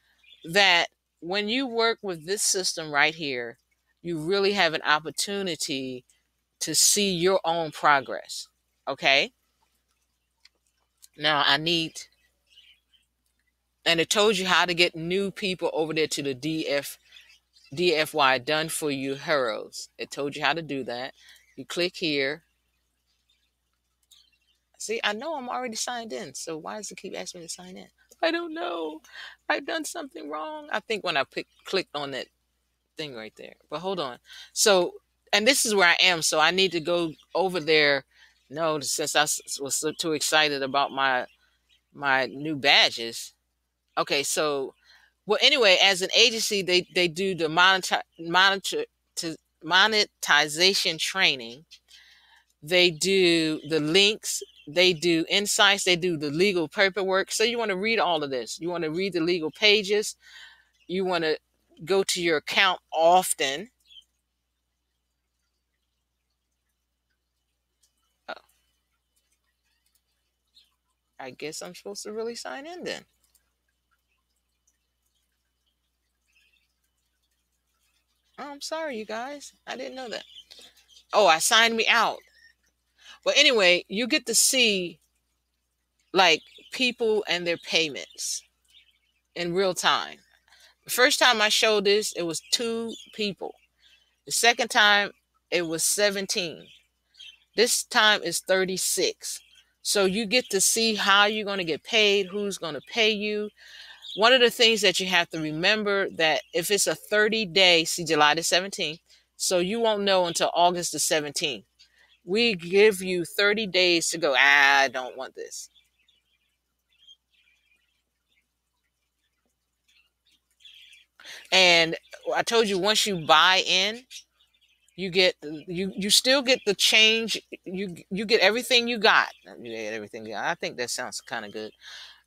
that when you work with this system right here, you really have an opportunity to see your own progress. Okay? Now, I need, and it told you how to get new people over there to the DF. DFY done for you heroes. It told you how to do that. You click here, See, I know I'm already signed in, so why does it keep asking me to sign in? I don't know. I've done something wrong. I think when I pick, clicked on that thing right there. But hold on. So, and this is where I am. So I need to go over there. No, since I was so too excited about my my new badges. Okay, so well, anyway, as an agency, they they do the monitor monitor to monetization training. They do the links they do insights, they do the legal paperwork. So you want to read all of this. You want to read the legal pages. You want to go to your account often. Oh. I guess I'm supposed to really sign in then. Oh, I'm sorry, you guys. I didn't know that. Oh, I signed me out. But anyway, you get to see like people and their payments in real time. The first time I showed this, it was two people. The second time, it was 17. This time is 36. So you get to see how you're going to get paid, who's going to pay you. One of the things that you have to remember that if it's a 30 day, see July the 17th, so you won't know until August the 17th we give you 30 days to go, I don't want this. And I told you once you buy in, you get you you still get the change. You you get everything you got. You get everything. I think that sounds kind of good.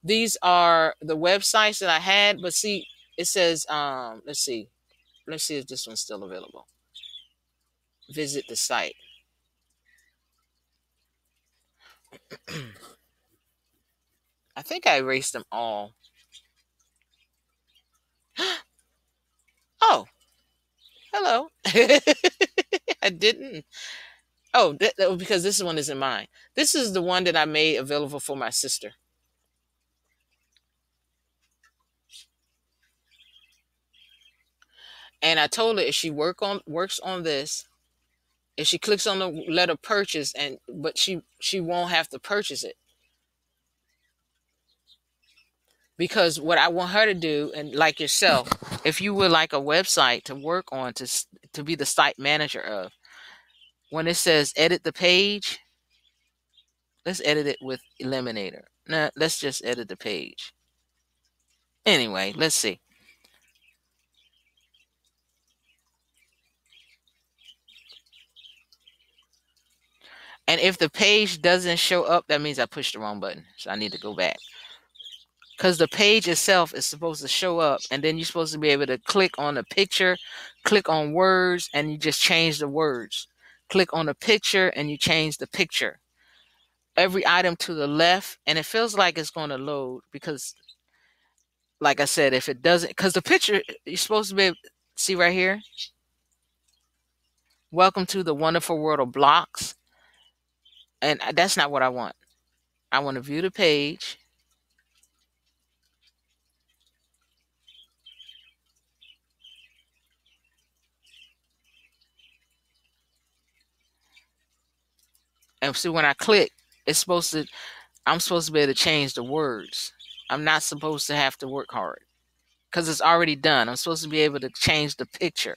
These are the websites that I had, but see, it says um. Let's see, let's see if this one's still available. Visit the site. <clears throat> I think I erased them all. <gasps> oh, hello. <laughs> I didn't. Oh, that, that, because this one isn't mine. This is the one that I made available for my sister. And I told her if she work on works on this, if she clicks on the letter purchase and but she she won't have to purchase it. Because what i want her to do and like yourself if you would like a website to work on to to be the site manager of when it says edit the page let's edit it with eliminator. Now let's just edit the page. Anyway let's see And if the page doesn't show up, that means I pushed the wrong button. So I need to go back. Because the page itself is supposed to show up, and then you're supposed to be able to click on a picture, click on words, and you just change the words. Click on a picture, and you change the picture. Every item to the left, and it feels like it's going to load because, like I said, if it doesn't, because the picture you're supposed to be see right here, welcome to the wonderful world of blocks. And that's not what I want. I want to view the page. And see, when I click, it's supposed to, I'm supposed to be able to change the words. I'm not supposed to have to work hard because it's already done. I'm supposed to be able to change the picture.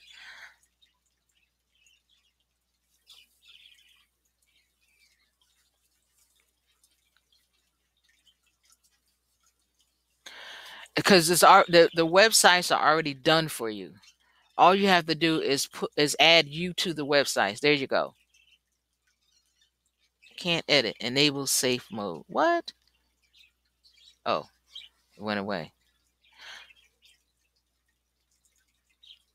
Because it's the the websites are already done for you. All you have to do is put is add you to the websites. There you go. Can't edit. Enable safe mode. What? Oh, it went away.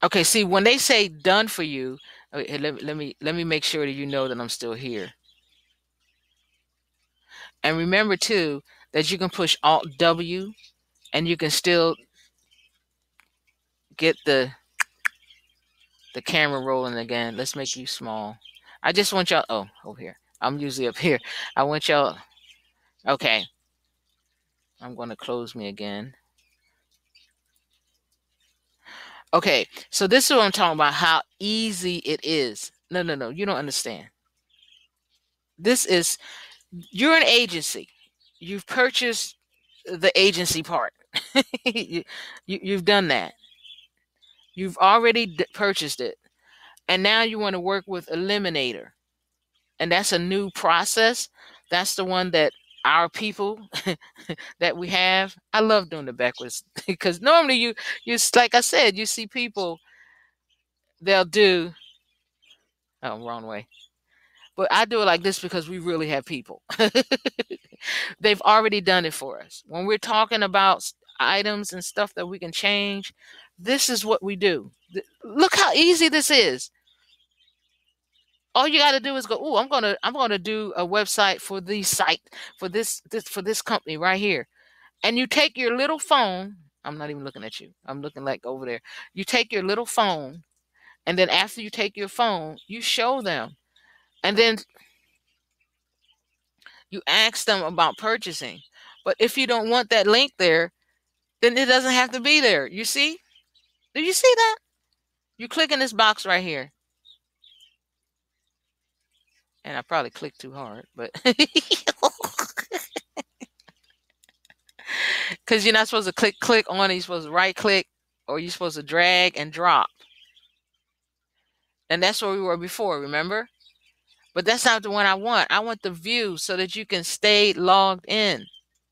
Okay, see when they say done for you, oh, okay, let, let me let me make sure that you know that I'm still here. And remember too that you can push Alt W and you can still get the the camera rolling again. Let's make you small. I just want y'all oh over here. I'm usually up <laughs> here. I want y'all okay. I'm gonna close me again. Okay, so this is what I'm talking about how easy it is. No, no, no, you don't understand. This is you're an agency. You've purchased the agency part. <laughs> you, you, have done that. You've already d- purchased it. And now you want to work with Eliminator. And that's a new process. That's the one that our people <laughs> that we have. I love doing the backwards <laughs> because normally you you like I said, you see people they'll do oh wrong way. But I do it like this because we really have people. They've already done it for us. When we're talking about items and stuff that we can change, this is what we do. Look how easy this is. All you got to do is go oh i'm gonna i'm gonna do a website for the site for this this for this company right here. And you take your little phone i'm not even looking at you i'm looking like over there. You take your little phone and then after you take your phone you show them. And then you ask them about purchasing. But if you don't want that link there then it doesn't have to be there you see do you see that you click in this box right here and I probably clicked too hard, but <laughs> because you're not supposed to click click on it, you're supposed to right click or you're supposed to drag and drop. And that's where we were before, remember? But that's not the one I want. I want the view so that you can stay logged in.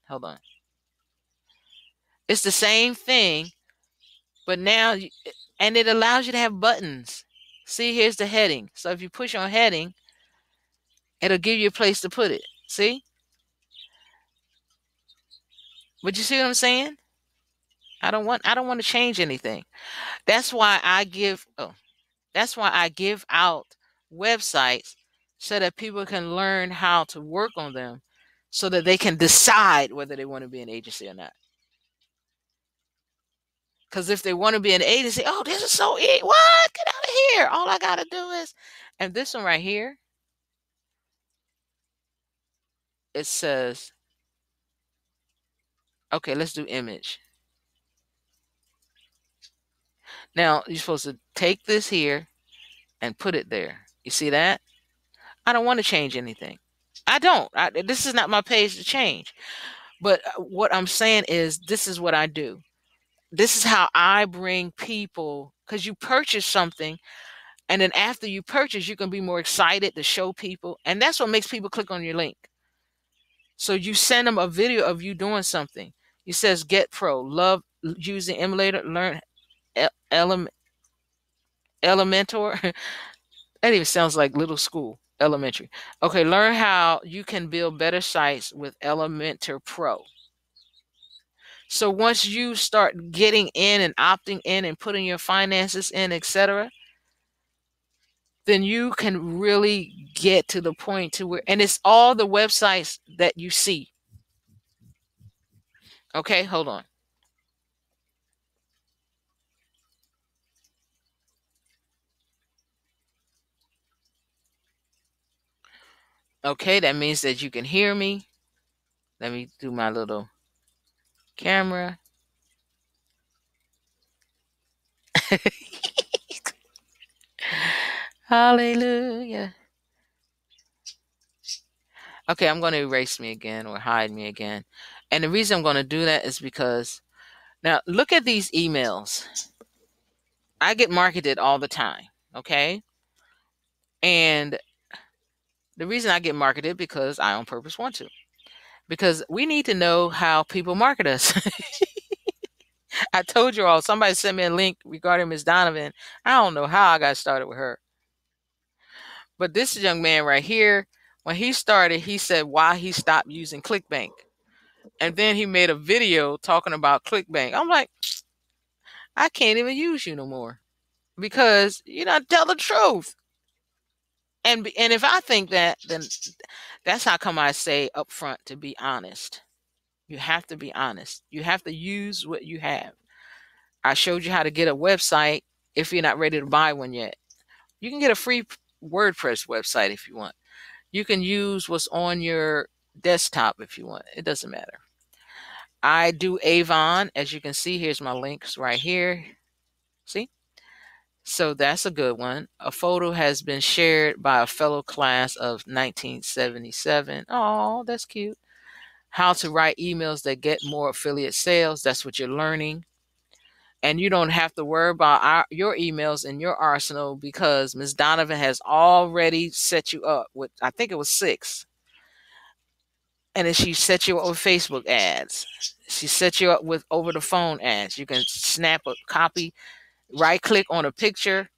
Hold on. It's the same thing, but now, and it allows you to have buttons. See, here's the heading. So if you push on heading, It'll give you a place to put it. See? But you see what I'm saying? I don't want I don't want to change anything. That's why I give oh, that's why I give out websites so that people can learn how to work on them so that they can decide whether they want to be an agency or not. Because if they want to be an agency, oh, this is so easy. What? Get out of here. All I got to do is, and this one right here, it says, okay, let's do image. Now, you're supposed to take this here and put it there. You see that? I don't want to change anything. I don't. I, this is not my page to change. But uh, what I'm saying is, this is what I do. This is how I bring people, because you purchase something, and then after you purchase, you can be more excited to show people. And that's what makes people click on your link. So you send them a video of you doing something. It says Get Pro, love using emulator, learn element Elementor. <laughs> that even sounds like little school, elementary. Okay, learn how you can build better sites with Elementor Pro. So once you start getting in and opting in and putting your finances in, etc., then you can really get to the point to where and it's all the websites that you see okay hold on Okay, that means that you can hear me. Let me do my little camera. <laughs> Hallelujah. Okay, I'm going to erase me again or hide me again. And the reason I'm going to do that is because now look at these emails. I get marketed all the time, okay? And the reason I get marketed because I on purpose want to. Because we need to know how people market us. <laughs> I told you all somebody sent me a link regarding Miss Donovan. I don't know how I got started with her. But this young man right here, when he started, he said why he stopped using ClickBank. And then he made a video talking about ClickBank. I'm like, I can't even use you no more because you don't tell the truth. And and if I think that, then that's how come I say up front to be honest. You have to be honest. You have to use what you have. I showed you how to get a website if you're not ready to buy one yet. You can get a free WordPress website if you want. You can use what's on your desktop if you want. It doesn't matter. I do Avon. As you can see, here's my links right here. See? So that's a good one. A photo has been shared by a fellow class of 1977. Oh, that's cute. How to write emails that get more affiliate sales. That's what you're learning and you don't have to worry about our, your emails in your arsenal because Ms. Donovan has already set you up with, I think it was six. And then she set you up with Facebook ads. She set you up with over the phone ads. You can snap a copy, right click on a picture,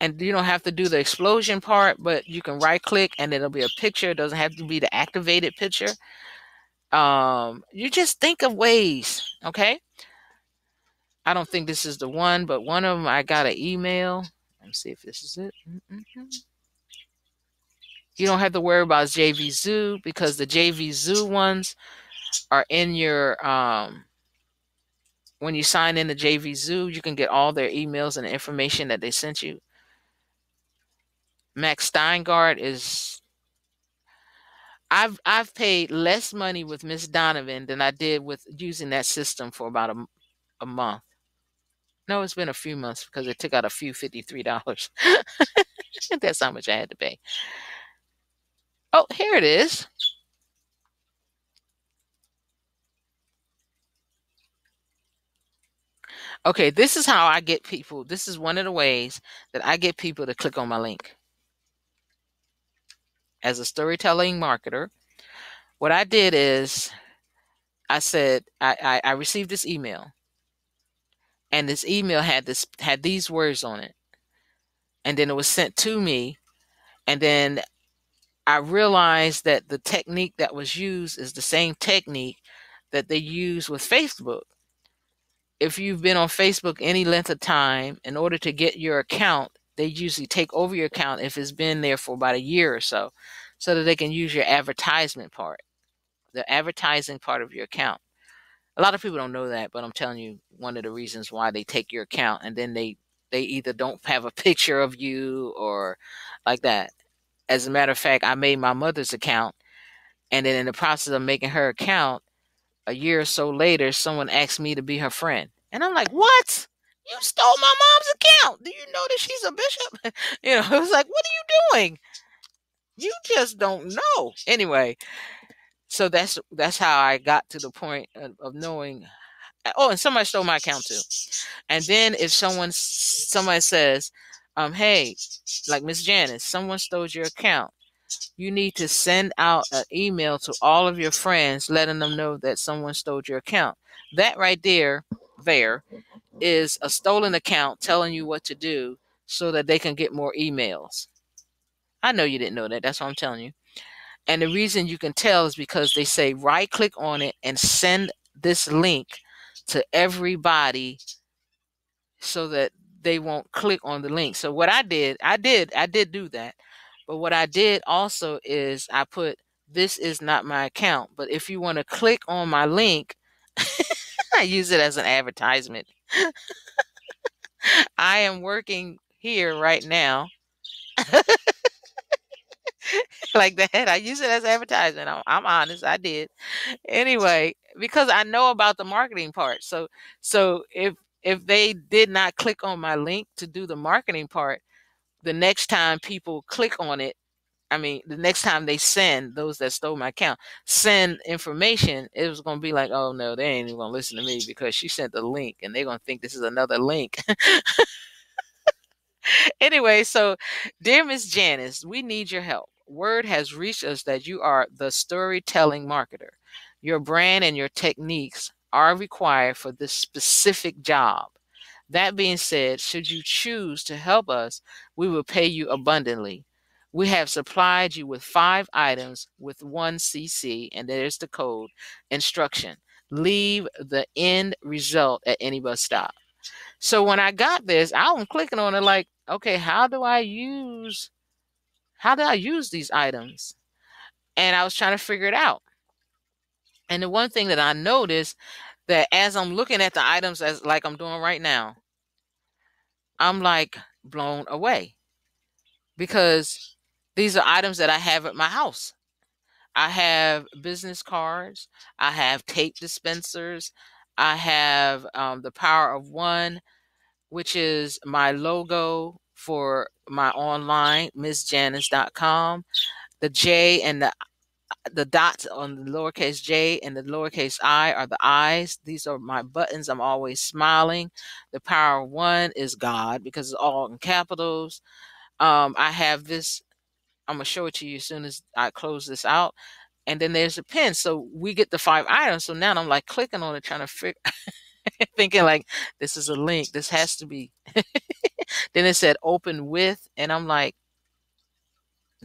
and you don't have to do the explosion part, but you can right click and it'll be a picture. It doesn't have to be the activated picture. Um, you just think of ways, okay? I don't think this is the one, but one of them I got an email. Let me see if this is it. Mm-hmm. You don't have to worry about JVZoo because the JVZoo ones are in your um when you sign in the JVZoo, you can get all their emails and information that they sent you. Max Steingart is I've I've paid less money with Miss Donovan than I did with using that system for about a, a month. No, it's been a few months because it took out a few $53. <laughs> That's how much I had to pay. Oh, here it is. Okay, this is how I get people. This is one of the ways that I get people to click on my link. As a storytelling marketer, what I did is I said, I, I, I received this email and this email had this had these words on it and then it was sent to me and then i realized that the technique that was used is the same technique that they use with facebook if you've been on facebook any length of time in order to get your account they usually take over your account if it's been there for about a year or so so that they can use your advertisement part the advertising part of your account a lot of people don't know that, but I'm telling you, one of the reasons why they take your account and then they they either don't have a <laughs> picture of you or like that. As a matter of fact, I made my mother's account, and then in the process of making her account, a year or so later, someone asked me to be her friend, and I'm like, "What? You stole my mom's account? Do you know that she's a bishop?" <laughs> you know, it was like, "What are you doing? You just don't know." Anyway, so that's that's how I got to the point of, of knowing. Oh, and somebody stole my account too. And then if someone somebody says, um, "Hey, like Miss Janice, someone stole your account," you need to send out an email to all of your friends, letting them know that someone stole your account. That right there, there, is a stolen account telling you what to do so that they can get more emails. I know you didn't know that. That's what I'm telling you. And the reason you can tell is because they say right click on it and send this link to everybody so that they won't click on the link. So what I did, I did, I did do that. But what I did also is I put this is not my account. But if you want to click on my link, <laughs> I use it as an advertisement. <laughs> I am working here right now <laughs> like that. I use it as advertising. I'm, I'm honest. I did. Anyway, because I know about the marketing part. So so if if they did not click on my link to do the marketing part, the next time people click on it, I mean, the next time they send those that stole my account send information, it was gonna be like, oh no, they ain't even gonna listen to me because she sent the link, and they're gonna think this is another link. <laughs> anyway, so dear Miss Janice, we need your help. Word has reached us that you are the storytelling marketer. Your brand and your techniques are required for this specific job. That being said, should you choose to help us, we will pay you abundantly. We have supplied you with five items with one CC, and there's the code instruction. Leave the end result at any bus stop. So when I got this, I'm clicking on it like, okay, how do I use how do I use these items? And I was trying to figure it out. And the one thing that I noticed that as I'm looking at the items as like I'm doing right now, I'm like blown away because these are items that I have at my house. I have business cards. I have tape dispensers. I have um, the Power of One, which is my logo for my online, MissJanice.com. The J and the the dots on the lowercase j and the lowercase i are the eyes. These are my buttons. I'm always smiling. The power one is God because it's all in capitals. Um, I have this I'm gonna show it to you as soon as I close this out. And then there's a pin. So we get the five items. So now I'm like clicking on it, trying to figure <laughs> thinking like this is a link. This has to be. <laughs> then it said open with, and I'm like,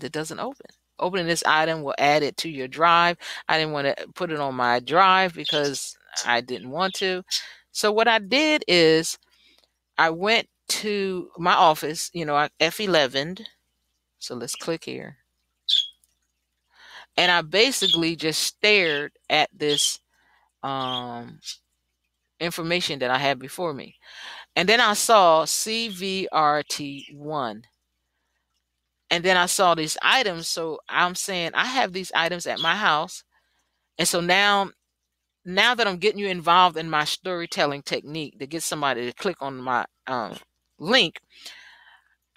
it doesn't open. Opening this item will add it to your drive. I didn't want to put it on my drive because I didn't want to. So what I did is I went to my office, you know, F11 so let's click here. And I basically just stared at this um, information that I had before me. And then I saw CVRT1. And then I saw these items. So I'm saying I have these items at my house. And so now now that I'm getting you involved in my storytelling technique to get somebody to click on my um, link,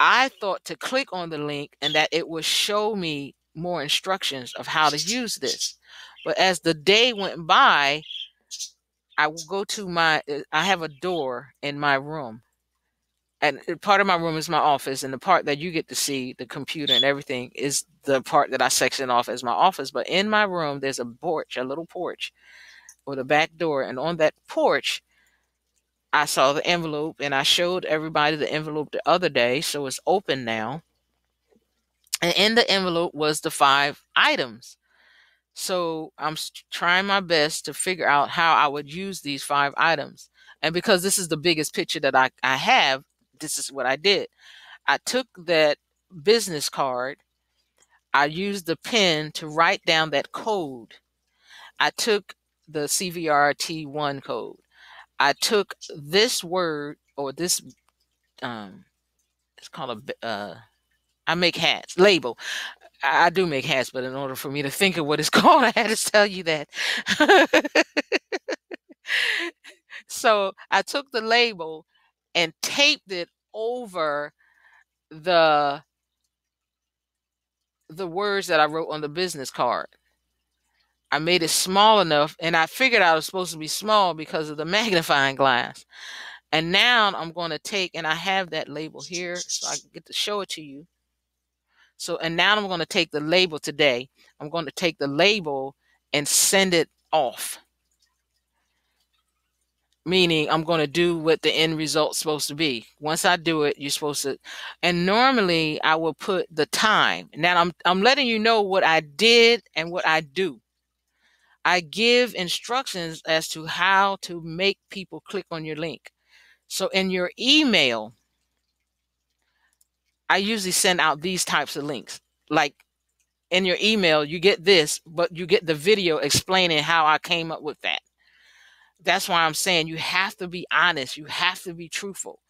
I thought to click on the link and that it would show me more instructions of how to use this. But as the day went by, I will go to my, uh, I have a door in my room. And part of my room is my office, and the part that you get to see, the computer and everything, is the part that I section off as my office. But in my room, there's a porch, a little porch, with a back door. And on that porch, I saw the envelope and I showed everybody the envelope the other day, so it's open now. And in the envelope was the five items. So I'm trying my best to figure out how I would use these five items. And because this is the biggest picture that I, I have, this is what I did. I took that business card, I used the pen to write down that code. I took the CVRT1 code. I took this word or this um it's called a uh I make hats label. I, do make hats, but in order for me to think of what it's <laughs> called, I had to tell you that. <laughs> so I took the label and taped it over the the words that I wrote on the business card. I made it small enough, and I figured I was supposed to be small because of the <laughs> magnifying glass. And now I'm going to take, and I have that label here, so I get to show it to you. So, and now I'm going to take the label today. I'm going to take the label and send it off. Meaning, I'm going to do what the end result's supposed to be. Once I do it, you're supposed to. And normally, I will put the time. Now, I'm I'm letting you know what I did and what I do. I give instructions as to how to make people click on your link. So in your email, I usually send out these types of links. Like in your email, you get this, but you get the video explaining how I came up with that. That's why I'm saying you have to be honest, you have to be truthful.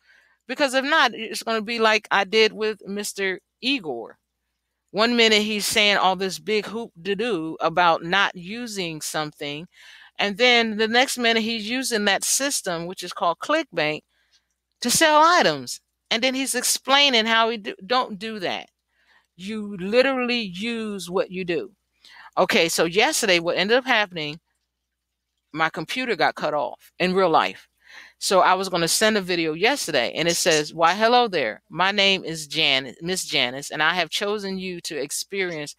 Because if not, it's going to be like I did with Mr. Igor one minute he's saying all this big hoop to do about not using something and then the next minute he's using that system which is called clickbank to sell items and then he's explaining how he do, don't do that you literally use what you do okay so yesterday what ended up happening my computer got cut off in real life so I was going to send a video yesterday and it says, Why, hello there. My name is Jan, Miss Janice, and I have chosen you to experience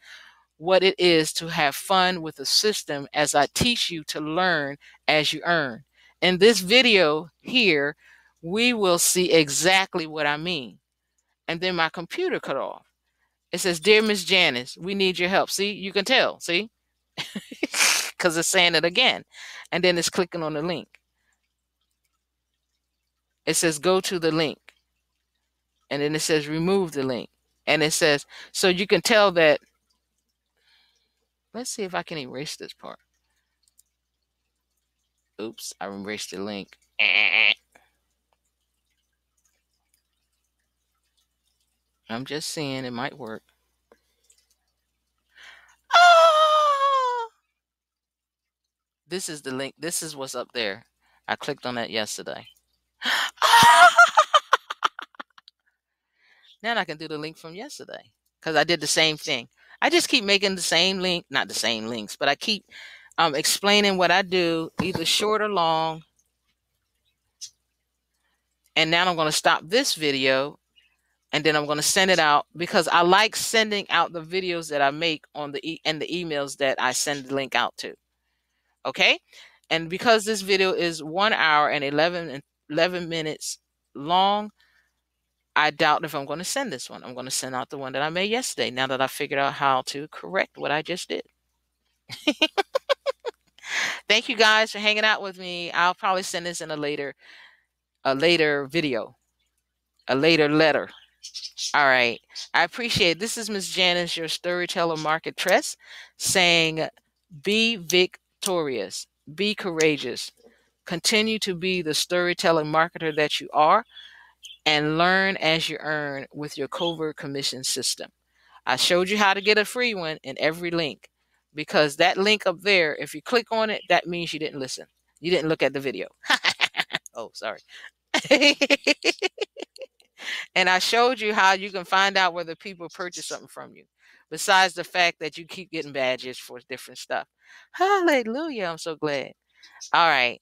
what it is to have fun with the system as I teach you to learn as you earn. In this video here, we will see exactly what I mean. And then my computer cut off. It says, Dear Miss Janice, we need your help. See, you can tell, see? <laughs> Because it's saying it again. And then it's clicking on the link it says go to the link. And then it says remove the link. And it says, so you can tell that. Let's see if I can erase this part. Oops, I erased the link. <laughs> I'm just seeing it might work. This is the link. This is what's up there. I clicked on that yesterday. <laughs> now I can do the link from yesterday because I did the same thing. I just keep making the same link, not the same links, but I keep um, explaining what I do, either short or long. And now I'm going to stop this video and then I'm going to send it out because I like sending out the videos that I make on the e- and the emails that I send the link out to. Okay? And because this video is 1 hour and 11 and 11 minutes long. I doubt if I'm going to send this one. I'm going to send out the one that I made yesterday now that I figured out how to correct what I just did. <laughs> Thank you guys for hanging out with me. I'll probably send this in a later a later video, a later letter. All right. I appreciate it. This is Miss Janice, your storyteller marketress, saying be victorious, be courageous, Continue to be the storytelling marketer that you are and learn as you earn with your covert commission system. I showed you how to get a free one in every link because that link up there, if you click on it, that means you didn't listen. You didn't look at the video. <laughs> oh, sorry. <laughs> and I showed you how you can find out whether people purchase something from you, besides the fact that you keep getting badges for different stuff. Hallelujah. I'm so glad. All right.